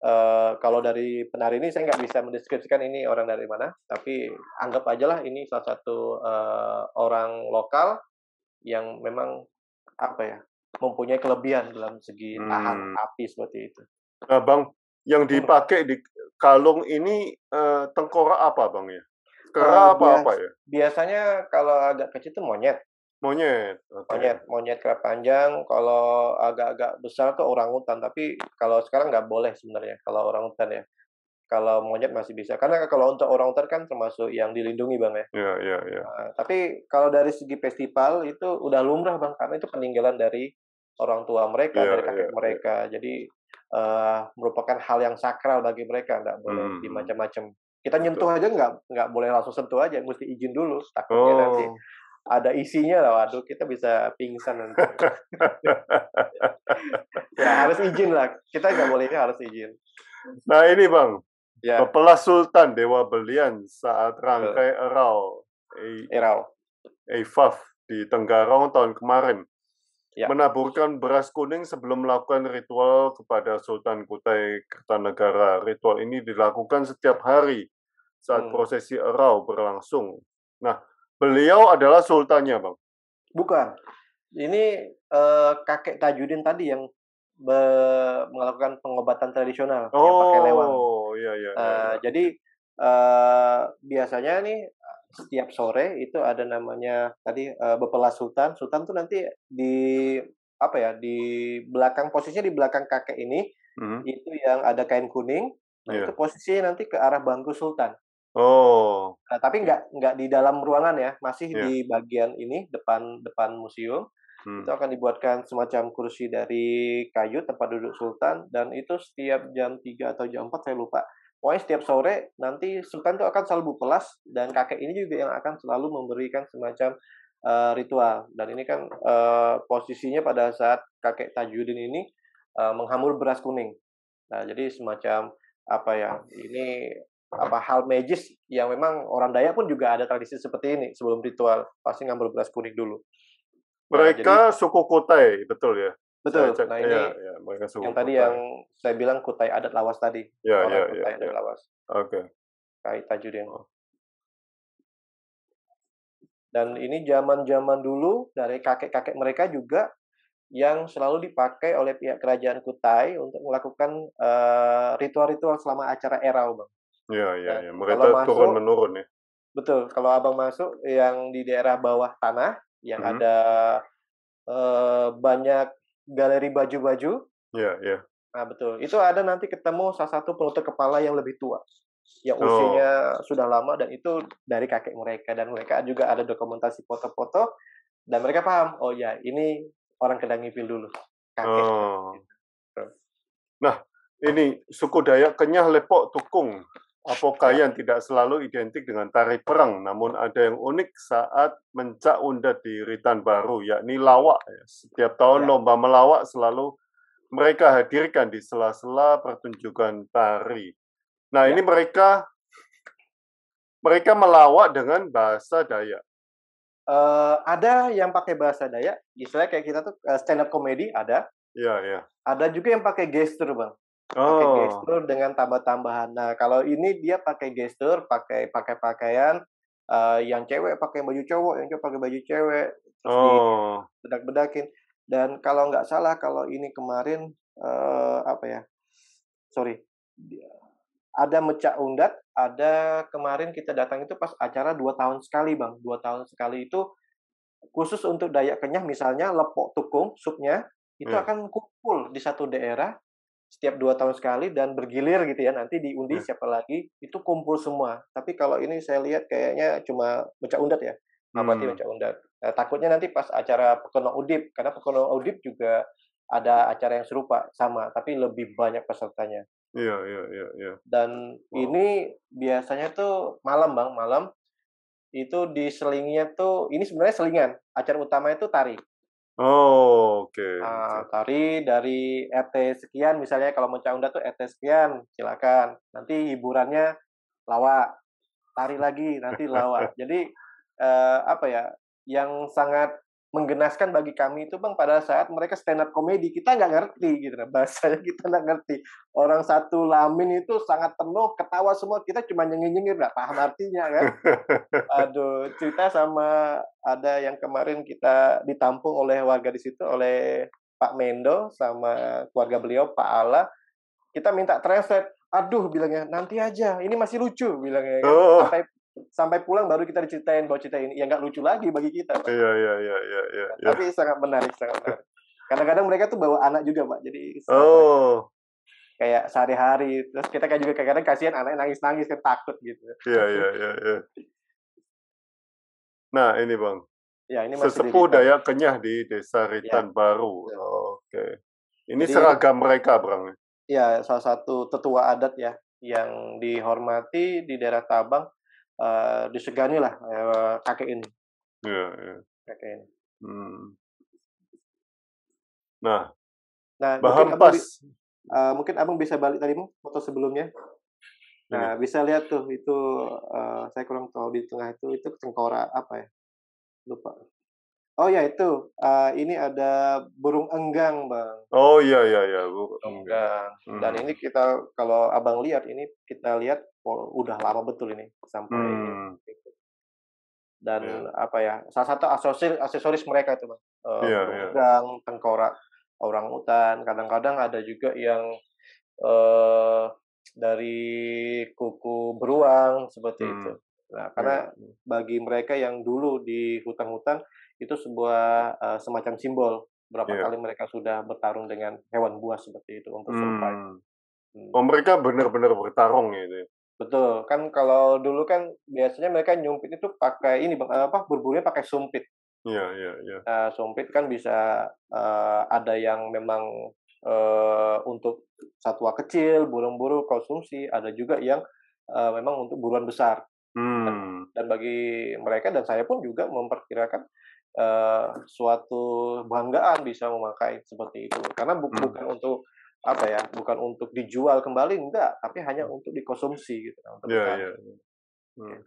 eh, kalau dari penari ini saya nggak bisa mendeskripsikan ini orang dari mana, tapi anggap aja lah ini salah satu eh, orang lokal yang memang apa ya mempunyai kelebihan dalam segi tahan Hmm. api seperti itu. Nah, Bang, yang dipakai di kalung ini eh, tengkorak apa, Bang ya? Kera Eh, apa apa ya? Biasanya kalau agak kecil itu monyet, Monyet. Oke. monyet, monyet kera panjang. Kalau agak-agak besar tuh orang hutan, tapi kalau sekarang nggak boleh sebenarnya kalau orang hutan ya. Kalau monyet masih bisa, karena kalau untuk orang hutan kan termasuk yang dilindungi bang ya. Iya, iya, iya. Nah, tapi kalau dari segi festival itu udah lumrah bang, karena itu peninggalan dari orang tua mereka, Iya, dari kakek iya, iya. mereka. Jadi eh, merupakan hal yang sakral bagi mereka, nggak boleh Hmm. dimacam-macam. Kita nyentuh aja nggak nggak boleh langsung sentuh aja, mesti izin dulu. Takutnya Oh. nanti ada isinya lah, waduh kita bisa pingsan nanti. ya harus izin lah, kita nggak bolehnya harus izin. Nah, ini, Bang. Ya, Pepelas Sultan Dewa Belian saat rangkai Erau E- Erau. Eifaf di Tenggarong tahun kemarin Ya. menaburkan beras kuning sebelum melakukan ritual kepada Sultan Kutai Kertanegara. Ritual ini dilakukan setiap hari saat Hmm. prosesi Erau berlangsung. Nah, beliau adalah sultannya, Bang. Bukan. Ini eh, kakek Tajudin tadi yang be- melakukan pengobatan tradisional yang pakai lewang. Oh, iya iya. Eh, iya. jadi eh, biasanya nih setiap sore itu ada namanya tadi eh, bepelas sultan. Sultan tuh nanti di apa ya di belakang posisinya di belakang kakek ini Mhm. itu yang ada kain kuning. Nah Iya. itu posisinya nanti ke arah bangku sultan. Oh, Nah, tapi nggak nggak di dalam ruangan ya, masih Iya. di bagian ini depan depan museum hmm. itu akan dibuatkan semacam kursi dari kayu tempat duduk sultan dan itu setiap jam 3 atau jam 4 saya lupa. Pokoknya setiap sore nanti sultan itu akan selalu bupelas dan kakek ini juga yang akan selalu memberikan semacam eh, ritual dan ini kan eh, posisinya pada saat kakek Tajudin ini eh, menghamur beras kuning. Nah, jadi semacam apa ya? Ini apa hal magis yang memang orang Dayak pun juga ada tradisi seperti ini sebelum ritual pasti ngambil beras kuning dulu. Nah, Mereka suku Kutai, betul ya? Betul. Cek- Nah ini iya, iya, mereka suku yang tadi Kutai. yang saya bilang Kutai adat Lawas tadi. Ya, Orang ya, ya, Kutai adat ya. Lawas. Oke. Kai Tajudin. Dan ini zaman-zaman dulu dari kakek-kakek mereka juga yang selalu dipakai oleh pihak kerajaan Kutai untuk melakukan eh, ritual-ritual selama acara erau, Bang. Iya, iya, Nah, iya. kalau Mereka masuk- turun menurun ya. betul. Kalau abang masuk yang di daerah bawah tanah, yang Mhm. ada eh, banyak galeri baju-baju. Iya, iya. Nah betul. Itu ada nanti ketemu salah satu penutur kepala yang lebih tua, yang Oh. usianya sudah lama dan itu dari kakek mereka dan mereka juga ada dokumentasi foto-foto dan mereka paham. Oh ya ini orang Kedang Ngipil dulu. Kakek. Oh. Gitu. Nah, ini suku Dayak Kenyah Lepok Tukung Apokayan tidak selalu identik dengan tari perang, namun ada yang unik saat mencak undat di Ritan Baru, yakni lawak. Setiap tahun Ya. lomba melawak selalu mereka hadirkan di sela-sela pertunjukan tari. Nah, Ya. ini mereka mereka melawak dengan bahasa Dayak. Eh, ada yang pakai bahasa Dayak, istilahnya kayak kita tuh eh, stand up comedy ada. Iya, iya. Ada juga yang pakai gestur bang, pakai Oh, gestur dengan tambah-tambahan. Nah kalau ini dia pakai gestur, pakai pakai pakaian. eh, yang cewek pakai baju cowok, yang cowok pakai baju cewek, terus oh, dibedak-bedakin. Dan kalau nggak salah, kalau ini kemarin eh, apa ya? Sorry, ada mecak undat, ada kemarin kita datang itu pas acara dua tahun sekali bang, dua tahun sekali itu khusus untuk Dayak Kenyah misalnya lepok tukung supnya itu Ya. akan kumpul di satu daerah setiap dua tahun sekali dan bergilir gitu ya nanti diundi Ya. siapa lagi itu kumpul semua tapi kalau ini saya lihat kayaknya cuma mecak undat ya Abati Hmm. mecak undat Nah, takutnya nanti pas acara Pekono Udip karena Pekono Udip juga ada acara yang serupa sama tapi lebih banyak pesertanya iya, iya, iya, iya. dan Wow. ini biasanya tuh malam bang malam itu di selingnya tuh ini sebenarnya selingan acara utama itu tari Oh, oke. Ah, tari dari RT sekian misalnya kalau mau Unda tuh RT sekian silakan. Nanti hiburannya lawak tari lagi nanti lawak jadi eh, apa ya yang sangat menggenaskan bagi kami itu bang pada saat mereka stand up comedy kita nggak ngerti gitu nah bahasanya kita nggak ngerti. Orang satu lamin itu sangat penuh ketawa semua kita cuma nyengir nyengir nggak paham artinya kan? Aduh cerita sama ada yang kemarin kita ditampung oleh warga di situ oleh Pak Mendo sama keluarga beliau Pak Ala. Kita minta translate. Aduh bilangnya nanti aja ini masih lucu bilangnya kan. Oh. sampai sampai pulang baru kita diceritain bahwa cerita ini ya nggak lucu lagi bagi kita Pak. Iya, iya, iya, iya, iya. iya. tapi sangat menarik sangat menarik kadang-kadang mereka tuh bawa anak juga pak jadi. Oh, kayak sehari-hari terus kita kayak juga kadang-kadang kasihan anaknya nangis-nangis kan takut gitu iya, iya, iya, iya. Nah, ini Bang. ya ini masih Sesepuh Dayak Kenyah di Desa Ritan Baru. Ya. Oke. Ini Jadi- seragam mereka, Bang. ya salah satu tetua adat ya yang dihormati di daerah Tabang eh disegani lah eh, kakek ini Iya, iya. kakek ini. Hmm. Nah, Nah bahan mungkin abang, pas. bi- eh, mungkin abang bisa balik tadi foto sebelumnya. Nah bisa lihat tuh itu eh, saya kurang tahu di tengah itu itu cengkora apa ya lupa. Oh ya itu eh, ini ada burung enggang bang. Oh iya, iya, iya. Bu. Enggang. Dan Hmm. ini kita kalau abang lihat ini kita lihat oh, udah lama betul ini sampai ini. Hmm. dan Iya. apa ya salah satu aksesoris aksesoris mereka itu bang Eh, Iya, burung iya. enggang, tengkorak orang hutan kadang-kadang ada juga yang eh dari kuku beruang seperti Hmm. itu nah karena bagi mereka yang dulu di hutan-hutan itu sebuah eh, semacam simbol berapa Iya. kali mereka sudah bertarung dengan hewan buas seperti itu untuk survive Hmm. Hmm. Oh, mereka benar-benar bertarung gitu. ya? Betul, kan kalau dulu kan biasanya mereka nyumpit itu pakai ini bang, apa berburunya pakai sumpit. Iya, iya, iya. Nah, sumpit kan bisa eh, ada yang memang eh, untuk satwa kecil, burung-burung konsumsi, ada juga yang eh, memang untuk buruan besar. Hmm. Dan bagi mereka dan saya pun juga memperkirakan eh, suatu banggaan bisa memakai seperti itu, karena bu- Hmm. bukan untuk apa ya, bukan untuk dijual kembali enggak, tapi hanya untuk dikonsumsi gitu. untuk Iya, ditahan. iya. Hmm.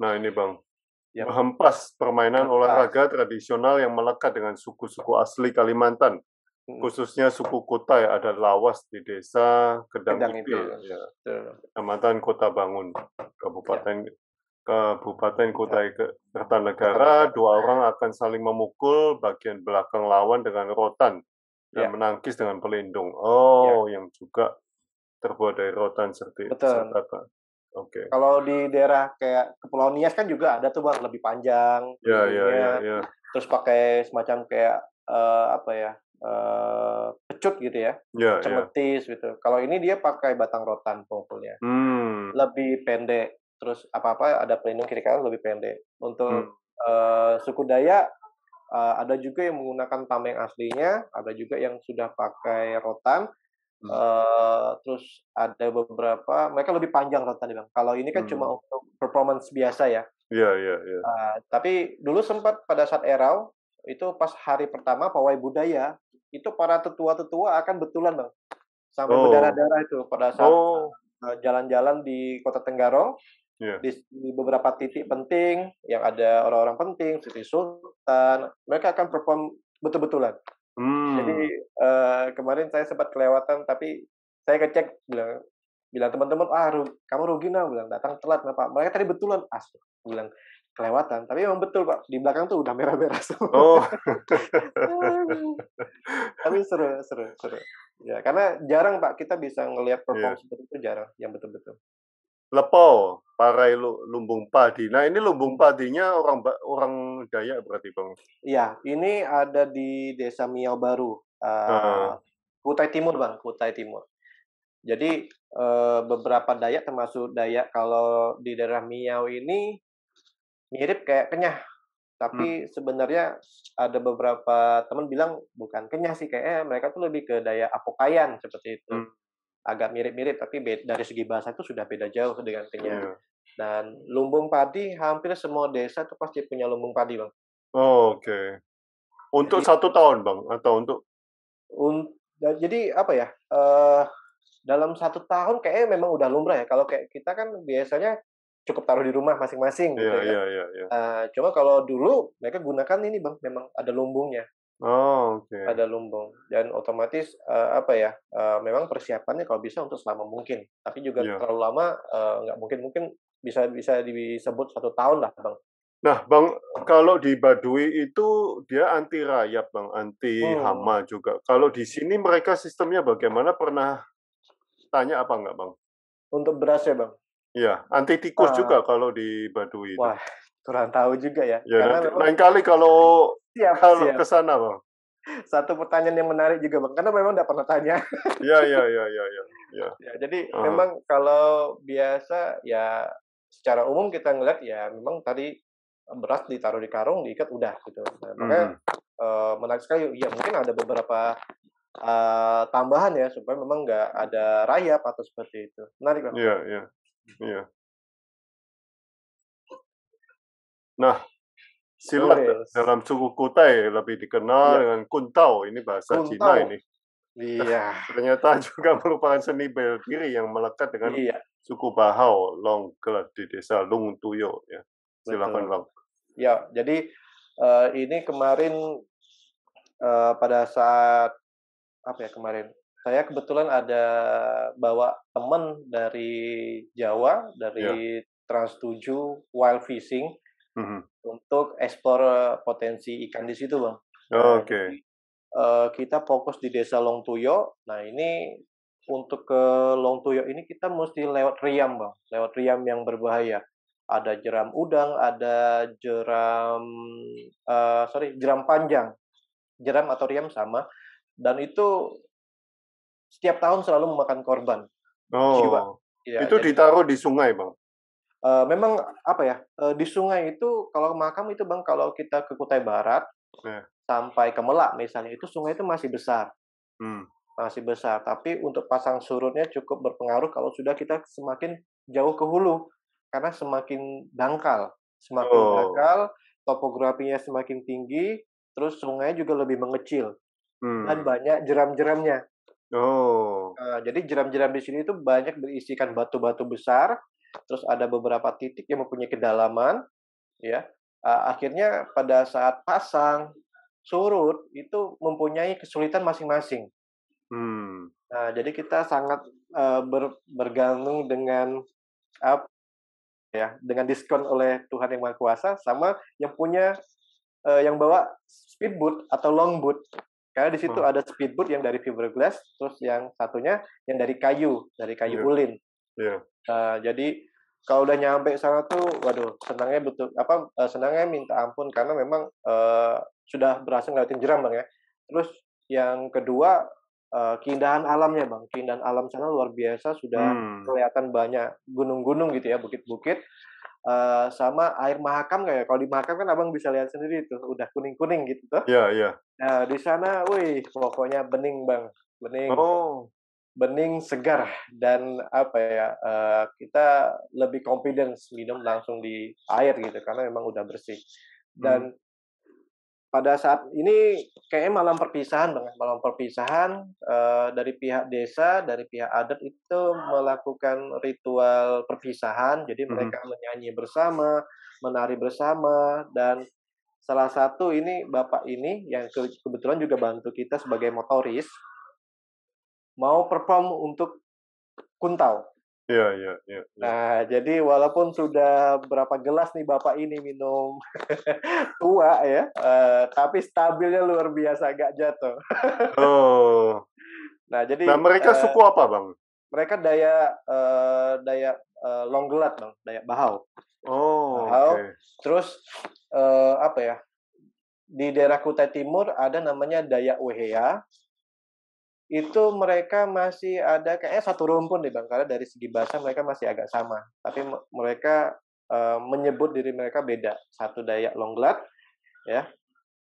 Nah, ini Bang. Ya. Hempas permainan Hempas. olahraga tradisional yang melekat dengan suku-suku asli Kalimantan. Mm. Khususnya suku Kutai ada lawas di desa Kedang Kedang Ipil, Ipil. ya. Betul. Kecamatan Kota Bangun, Kabupaten Kabupaten Ya. Kutai Ke- Kertanegara. Dua orang akan saling memukul bagian belakang lawan dengan rotan dan Ya. menangkis dengan pelindung. Oh, yang juga terbuat dari rotan seperti Betul. serta Oke. Kalau di daerah kayak Kepulauan Nias kan juga ada tuh bang lebih panjang, Ya, ya, ya, ujungnya. ya. terus pakai semacam kayak eh, apa ya eh, pecut gitu ya, Ya, ya. cemetis gitu. Kalau ini dia pakai batang rotan pengepulnya, Hmm. lebih pendek. Terus apa-apa ada pelindung kiri kanan lebih pendek. Untuk Hmm. eh, suku Dayak eh, ada juga yang menggunakan tameng aslinya, ada juga yang sudah pakai rotan. Hmm. Eh, terus ada beberapa mereka lebih panjang rotan bang. Kalau ini kan cuma Hmm. untuk performance biasa ya. Ya, ya, ya. Ah, tapi dulu sempat pada saat erau itu pas hari pertama pawai budaya itu para tetua-tetua akan betulan bang. Sampai Oh. berdarah-darah itu pada saat Oh, eh, jalan-jalan di kota Tenggarong. Iya. di, di beberapa titik penting yang ada orang-orang penting seperti Sultan mereka akan perform betul-betulan. Hmm. jadi eh, kemarin saya sempat kelewatan tapi saya ngecek bilang bilang teman-teman ah ru- kamu rugi nah bilang datang telat kenapa mereka tadi betulan asli bilang kelewatan tapi memang betul pak di belakang tuh udah merah-merah semua Oh, tapi seru seru seru ya karena jarang pak kita bisa ngelihat perform Iya. seperti itu jarang yang betul-betul lepau, parai lu- lumbung padi. Nah, ini lumbung padinya orang orang Dayak berarti, Bang. Iya, ini ada di Desa Miau Baru, eh, Heeh. Kutai Timur, Bang, Kutai Timur. Jadi eh, beberapa Dayak termasuk Dayak kalau di daerah Miau ini mirip kayak Kenyah, tapi sebenarnya ada beberapa teman bilang bukan Kenyah sih, kayaknya mereka tuh lebih ke Dayak Apokayan seperti itu. Hmm. Agak mirip-mirip, tapi be- dari segi bahasa itu sudah beda jauh dengan Kenyah. Iya. Dan lumbung padi, hampir semua desa tuh pasti punya lumbung padi, Bang. Oh, oke. Untuk Jadi- satu tahun, Bang, atau untuk Un- jadi apa ya? eh dalam satu tahun kayaknya memang udah lumrah ya. Kalau kayak kita kan biasanya cukup taruh di rumah masing-masing gitu Iya, ya. iya, iya, iya. Eh, cuma kalau dulu mereka gunakan ini bang, memang ada lumbungnya, Oh, oke. ada lumbung dan otomatis eh, apa ya? eh, memang persiapannya kalau bisa untuk selama mungkin. Tapi juga Iya. terlalu lama eh, nggak mungkin mungkin bisa bisa disebut satu tahun lah bang. Nah, Bang, kalau di Baduy itu dia anti rayap, Bang, anti Hmm. hama juga. Kalau di sini mereka sistemnya bagaimana? Pernah tanya apa enggak, Bang? Untuk beras ya bang. Iya, anti tikus Ah. juga kalau di Baduy itu. Wah, kurang tahu juga ya. Ya, Karena nanti, memang lain kali kalau siap, kalau ke sana, Bang. Satu pertanyaan yang menarik juga bang, karena memang nggak pernah tanya. Iya, iya, iya, iya, iya. Ya. Ya, jadi Ah. memang kalau biasa ya secara umum kita ngeliat ya memang tadi beras ditaruh di karung diikat udah gitu. Nah, makanya Hmm. eh, menarik sekali. Ya mungkin ada beberapa eh, tambahan ya supaya memang nggak ada rayap atau seperti itu. Menarik bang. Iya, iya. Iya. Nah, silat Tulis. dalam suku Kutai lebih dikenal Iya. dengan kuntau. Ini bahasa Cina Kuntau. ini. Iya. Ternyata juga merupakan seni bela diri yang melekat dengan Iya. suku Bahau Long Kelat di desa Lung Tuyo ya. Silakan. Bang. Ya, jadi eh, ini kemarin eh, pada saat apa ya kemarin? Saya kebetulan ada bawa teman dari Jawa, dari Trans 7 Wild Fishing Mhm. untuk eksplor potensi ikan di situ, Bang. Oh, Oke. jadi, eh, kita fokus di Desa Longtuyo. Nah, ini untuk ke Longtuyo ini kita mesti lewat riam, Bang. Lewat riam yang berbahaya. Ada jeram udang, ada jeram eh, sorry, jeram panjang. Jeram atau riam sama. Dan itu setiap tahun selalu memakan korban. jiwa. Oh, Ya, itu jadi- ditaruh di sungai, Bang. Eh, memang apa ya eh, di sungai itu kalau makam itu bang kalau kita ke Kutai Barat Ya. sampai ke Melak misalnya itu sungai itu masih besar Hmm. masih besar tapi untuk pasang surutnya cukup berpengaruh kalau sudah kita semakin jauh ke hulu karena semakin dangkal semakin Oh. dangkal topografinya semakin tinggi terus sungai juga lebih mengecil Hmm. dan banyak jeram-jeramnya Oh. Nah, jadi jeram-jeram di sini itu banyak berisikan batu-batu besar, terus ada beberapa titik yang mempunyai kedalaman, ya. Ah, akhirnya pada saat pasang surut itu mempunyai kesulitan masing-masing. Hmm. Nah, jadi kita sangat eh, ber- bergantung dengan apa ya, dengan diskon oleh Tuhan yang Maha Kuasa sama yang punya eh, yang bawa speedboat atau longboat. Karena di situ Oh. ada speedboat yang dari fiberglass, terus yang satunya yang dari kayu, dari kayu Iya. ulin. Iya. Nah, jadi kalau udah nyampe sana tuh, waduh, senangnya betul apa uh, senangnya minta ampun karena memang uh, sudah berhasil ngeliatin jeram bang ya. Terus yang kedua uh, keindahan alamnya bang, keindahan alam sana luar biasa sudah hmm. kelihatan banyak gunung-gunung gitu ya, bukit-bukit. Uh, sama air mahakam kayak kalau di mahakam kan abang bisa lihat sendiri tuh udah kuning kuning gitu tuh. Iya yeah, iya. Yeah. Nah di sana, wih pokoknya bening bang, bening. Oh bening segar dan apa ya uh, kita lebih confidence minum langsung di air gitu karena memang udah bersih dan hmm. Pada saat ini kayaknya malam perpisahan banget malam perpisahan uh, dari pihak desa dari pihak adat itu melakukan ritual perpisahan jadi hmm. mereka menyanyi bersama menari bersama dan salah satu ini bapak ini yang kebetulan juga bantu kita sebagai motoris mau perform untuk Kuntau. Iya, iya, iya. Ya. Nah, jadi walaupun sudah berapa gelas nih Bapak ini minum tua ya, uh, tapi stabilnya luar biasa gak jatuh. oh. Nah, jadi Nah, mereka uh, suku apa, Bang? Mereka daya uh, daya uh, Longgelat, Bang, daya Bahau. Oh, Bahau. Okay. Terus uh, apa ya? Di daerah Kutai Timur ada namanya Dayak Wehea, itu mereka masih ada kayaknya satu rumpun deh bang karena dari segi bahasa mereka masih agak sama. Tapi mereka uh, menyebut diri mereka beda. Satu Dayak Longlat ya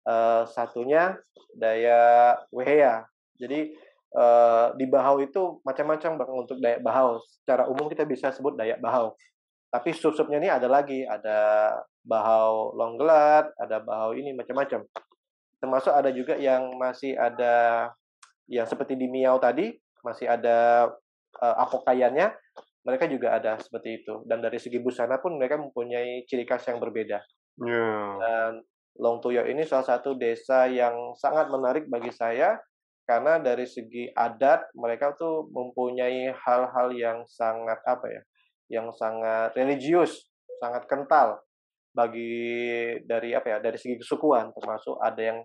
uh, satunya Dayak Wehea. Jadi uh, di Bahau itu macam-macam bang untuk Dayak Bahau. Secara umum kita bisa sebut Dayak Bahau. Tapi sub-subnya ini ada lagi. Ada Bahau Longgelat ada Bahau ini macam-macam. Termasuk ada juga yang masih ada yang seperti di Miau tadi masih ada uh, apokayannya, mereka juga ada seperti itu. Dan dari segi busana pun mereka mempunyai ciri khas yang berbeda. Yeah. Dan Long Tuyo ini salah satu desa yang sangat menarik bagi saya karena dari segi adat mereka tuh mempunyai hal-hal yang sangat apa ya, yang sangat religius, sangat kental bagi dari apa ya, dari segi kesukuan termasuk ada yang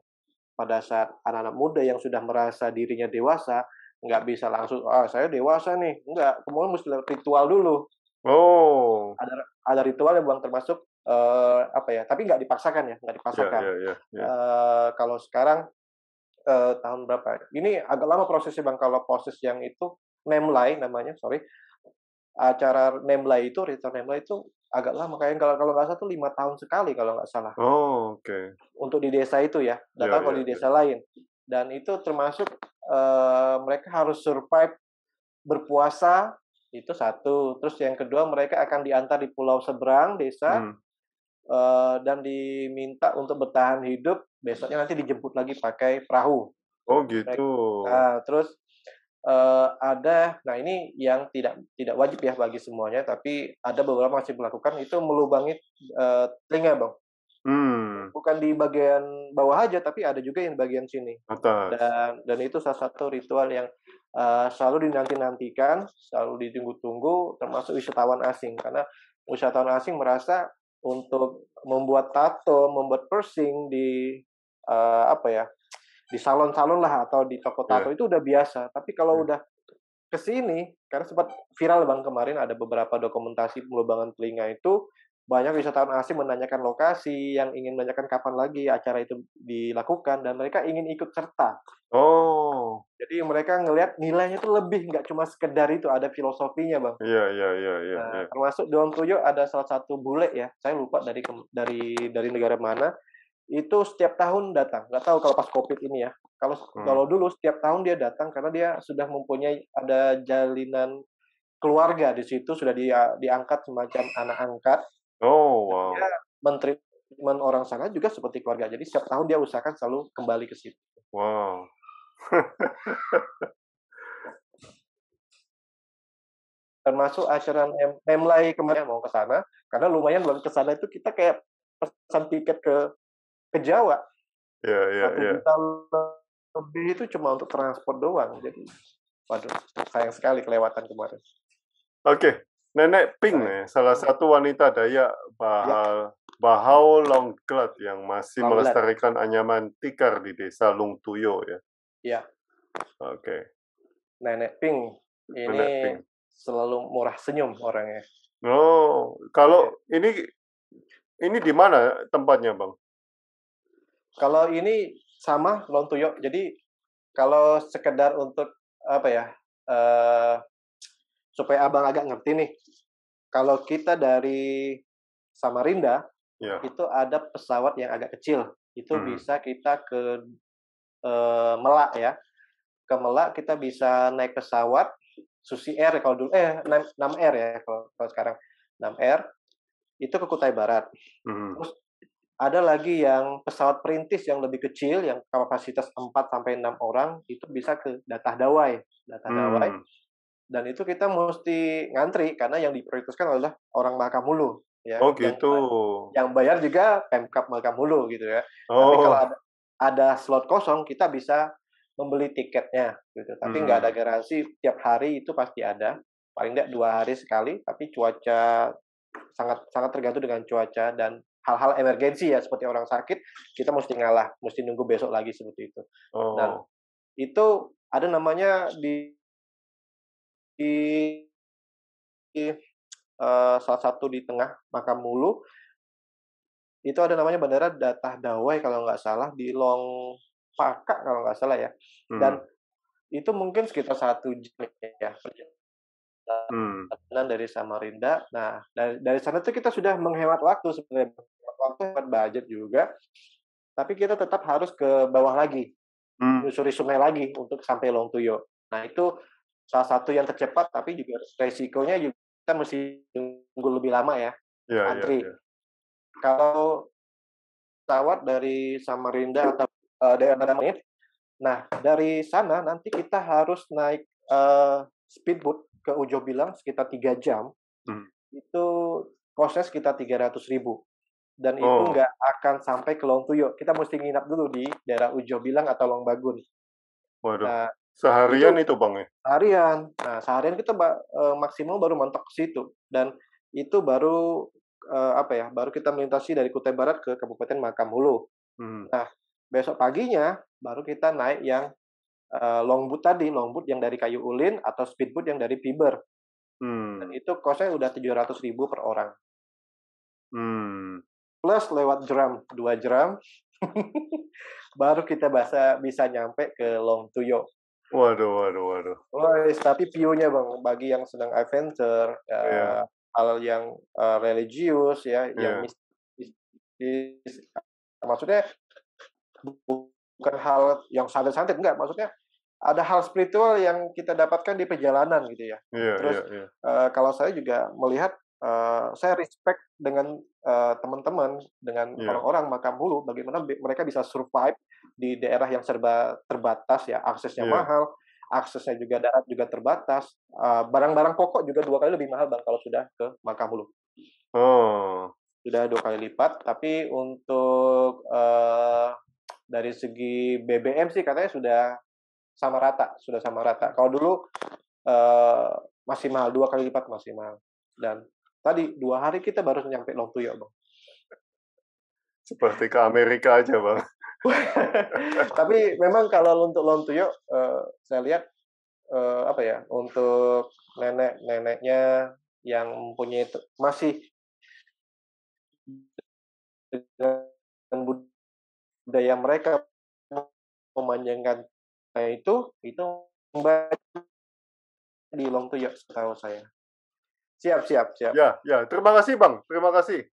pada saat anak-anak muda yang sudah merasa dirinya dewasa nggak bisa langsung ah saya dewasa nih. Nggak kemudian mesti ritual dulu. Oh. Ada ada ritual yang bang termasuk uh, apa ya tapi nggak dipaksakan ya nggak dipaksakan. Yeah, yeah, yeah, yeah. Uh, kalau sekarang uh, tahun berapa ini agak lama prosesnya bang. Kalau proses yang itu nemlai namanya sorry. Acara nemlai itu ritual nemlai itu agak lama kayak kalau kalau nggak salah tuh lima tahun sekali kalau nggak salah. Oh oke. Okay. Untuk di desa itu ya, data yeah, kalau yeah, di desa yeah. lain. Dan itu termasuk uh, mereka harus survive berpuasa itu satu. Terus yang kedua mereka akan diantar di pulau seberang desa hmm. uh, dan diminta untuk bertahan hidup. Besoknya nanti dijemput lagi pakai perahu. Oh gitu. Mereka, uh, terus uh, ada nah ini yang tidak tidak wajib ya bagi semuanya tapi ada beberapa masih melakukan itu melubangi uh, telinga bang hmm. bukan di bagian bawah aja tapi ada juga yang bagian sini Atas. dan dan itu salah satu ritual yang uh, selalu dinanti nantikan selalu ditunggu-tunggu termasuk wisatawan asing karena wisatawan asing merasa untuk membuat tato membuat piercing di uh, apa ya di salon-salon lah atau di toko tato yeah. itu udah biasa. Tapi kalau yeah. udah ke sini, karena sempat viral bang kemarin ada beberapa dokumentasi pelubangan telinga itu banyak wisatawan asing menanyakan lokasi, yang ingin menanyakan kapan lagi acara itu dilakukan dan mereka ingin ikut serta. Oh. Jadi mereka ngelihat nilainya itu lebih nggak cuma sekedar itu ada filosofinya bang. Iya iya iya iya. Nah, yeah. Termasuk Don Tuyo ada salah satu bule ya, saya lupa dari dari dari negara mana itu setiap tahun datang. Nggak tahu kalau pas COVID ini ya. Kalau hmm. kalau dulu setiap tahun dia datang karena dia sudah mempunyai ada jalinan keluarga di situ sudah dia diangkat semacam anak angkat. Oh wow. Dia menteri orang sana juga seperti keluarga. Jadi setiap tahun dia usahakan selalu kembali ke situ. Wow. termasuk acara Memlai kemarin mau ke sana karena lumayan belum ke sana itu kita kayak pesan tiket ke ke Jawa. Iya, iya, iya. juta lebih itu cuma untuk transport doang. Jadi, waduh, sayang sekali kelewatan kemarin. Oke, okay. Nenek Ping nih, salah satu wanita Dayak Bahal, ya. Bahau Longklat yang masih Longklat. melestarikan anyaman tikar di desa Lungtuyo ya. Iya. Oke. Okay. Nenek Ping ini Nenek Ping. selalu murah senyum orangnya. Oh, kalau ini ini di mana tempatnya, Bang? Kalau ini sama Lontuyo. Jadi kalau sekedar untuk apa ya? Uh, supaya abang agak ngerti nih. Kalau kita dari Samarinda yeah. itu ada pesawat yang agak kecil. Itu hmm. bisa kita ke uh, Melak ya. Ke Melak kita bisa naik pesawat Susi Air kalau dulu eh 6, 6 Air ya kalau, kalau sekarang 6 Air itu ke Kutai Barat. Hmm. Terus ada lagi yang pesawat perintis yang lebih kecil yang kapasitas 4 sampai 6 orang itu bisa ke Datah Dawai, Datah hmm. Dawai. Dan itu kita mesti ngantri karena yang diprioritaskan adalah orang Makamulu ya. Oh gitu. Yang, yang bayar juga Pemkap Makamulu gitu ya. Oh. Tapi kalau ada, ada slot kosong kita bisa membeli tiketnya gitu. Tapi nggak hmm. ada garansi tiap hari itu pasti ada. Paling nggak dua hari sekali. Tapi cuaca sangat sangat tergantung dengan cuaca dan hal-hal emergensi ya seperti orang sakit kita mesti ngalah, mesti nunggu besok lagi seperti itu. Oh. Dan itu ada namanya di di, di uh, salah satu di tengah makam mulu itu ada namanya bandara Datah Dawai kalau nggak salah di Long Pakak kalau nggak salah ya. Hmm. Dan itu mungkin sekitar satu jam ya perjalanan hmm. dari Samarinda. Nah dari dari sana tuh kita sudah menghemat waktu sebenarnya waktu hemat budget juga. Tapi kita tetap harus ke bawah lagi, hmm. menyusuri sungai lagi untuk sampai Longtuyo. Nah itu salah satu yang tercepat, tapi juga resikonya juga kita mesti tunggu lebih lama ya, yeah, antri. Yeah, yeah. Kalau pesawat dari Samarinda atau uh, daerah menit. Nah, dari sana nanti kita harus naik uh, speedboat ke Ujo Bilang sekitar tiga jam. Hmm. Itu proses kita tiga ratus ribu. Dan oh. itu nggak akan sampai ke Longtuyo. Kita mesti nginap dulu di daerah Ujo Bilang atau Longbagun. Waduh. Nah, seharian itu, itu bang ya? Seharian. Nah, seharian kita uh, maksimal baru mentok ke situ. Dan itu baru uh, apa ya? Baru kita melintasi dari Kutai Barat ke Kabupaten Makamulu. Hmm. Nah, besok paginya baru kita naik yang uh, longboot tadi, longboot yang dari kayu ulin atau speedboat yang dari fiber. Hmm. Dan itu kosnya udah tujuh ratus ribu per orang. Hmm. Plus lewat jeram dua jeram, baru kita bisa bisa nyampe ke Long Tuyo. Waduh, waduh, waduh. Oh, tapi view-nya bang, bagi yang sedang adventure, yeah. hal yang uh, religius ya, yeah. yang mistis, maksudnya bukan hal yang santai-santai enggak maksudnya ada hal spiritual yang kita dapatkan di perjalanan gitu ya. Yeah, Terus yeah, yeah. Uh, kalau saya juga melihat uh, saya respect dengan uh, teman-teman dengan yeah. orang-orang makam hulu bagaimana mereka bisa survive di daerah yang serba terbatas ya aksesnya yeah. mahal aksesnya juga darat juga terbatas barang-barang uh, pokok juga dua kali lebih mahal bang kalau sudah ke makam hulu. Oh. Sudah dua kali lipat tapi untuk uh, dari segi BBM sih katanya sudah sama rata, sudah sama rata. Kalau dulu uh, masih mahal, dua kali lipat masih mahal. Dan tadi dua hari kita baru nyampe Longtuyo, bang. Seperti ke Amerika aja, bang. Tapi memang kalau untuk Longtuyo, uh, saya lihat uh, apa ya, untuk nenek-neneknya yang mempunyai masih dengan budaya mereka memanjangkan nah, itu itu di Long Tuyo setahu saya. Siap, siap, siap. Ya, ya. Terima kasih, Bang. Terima kasih.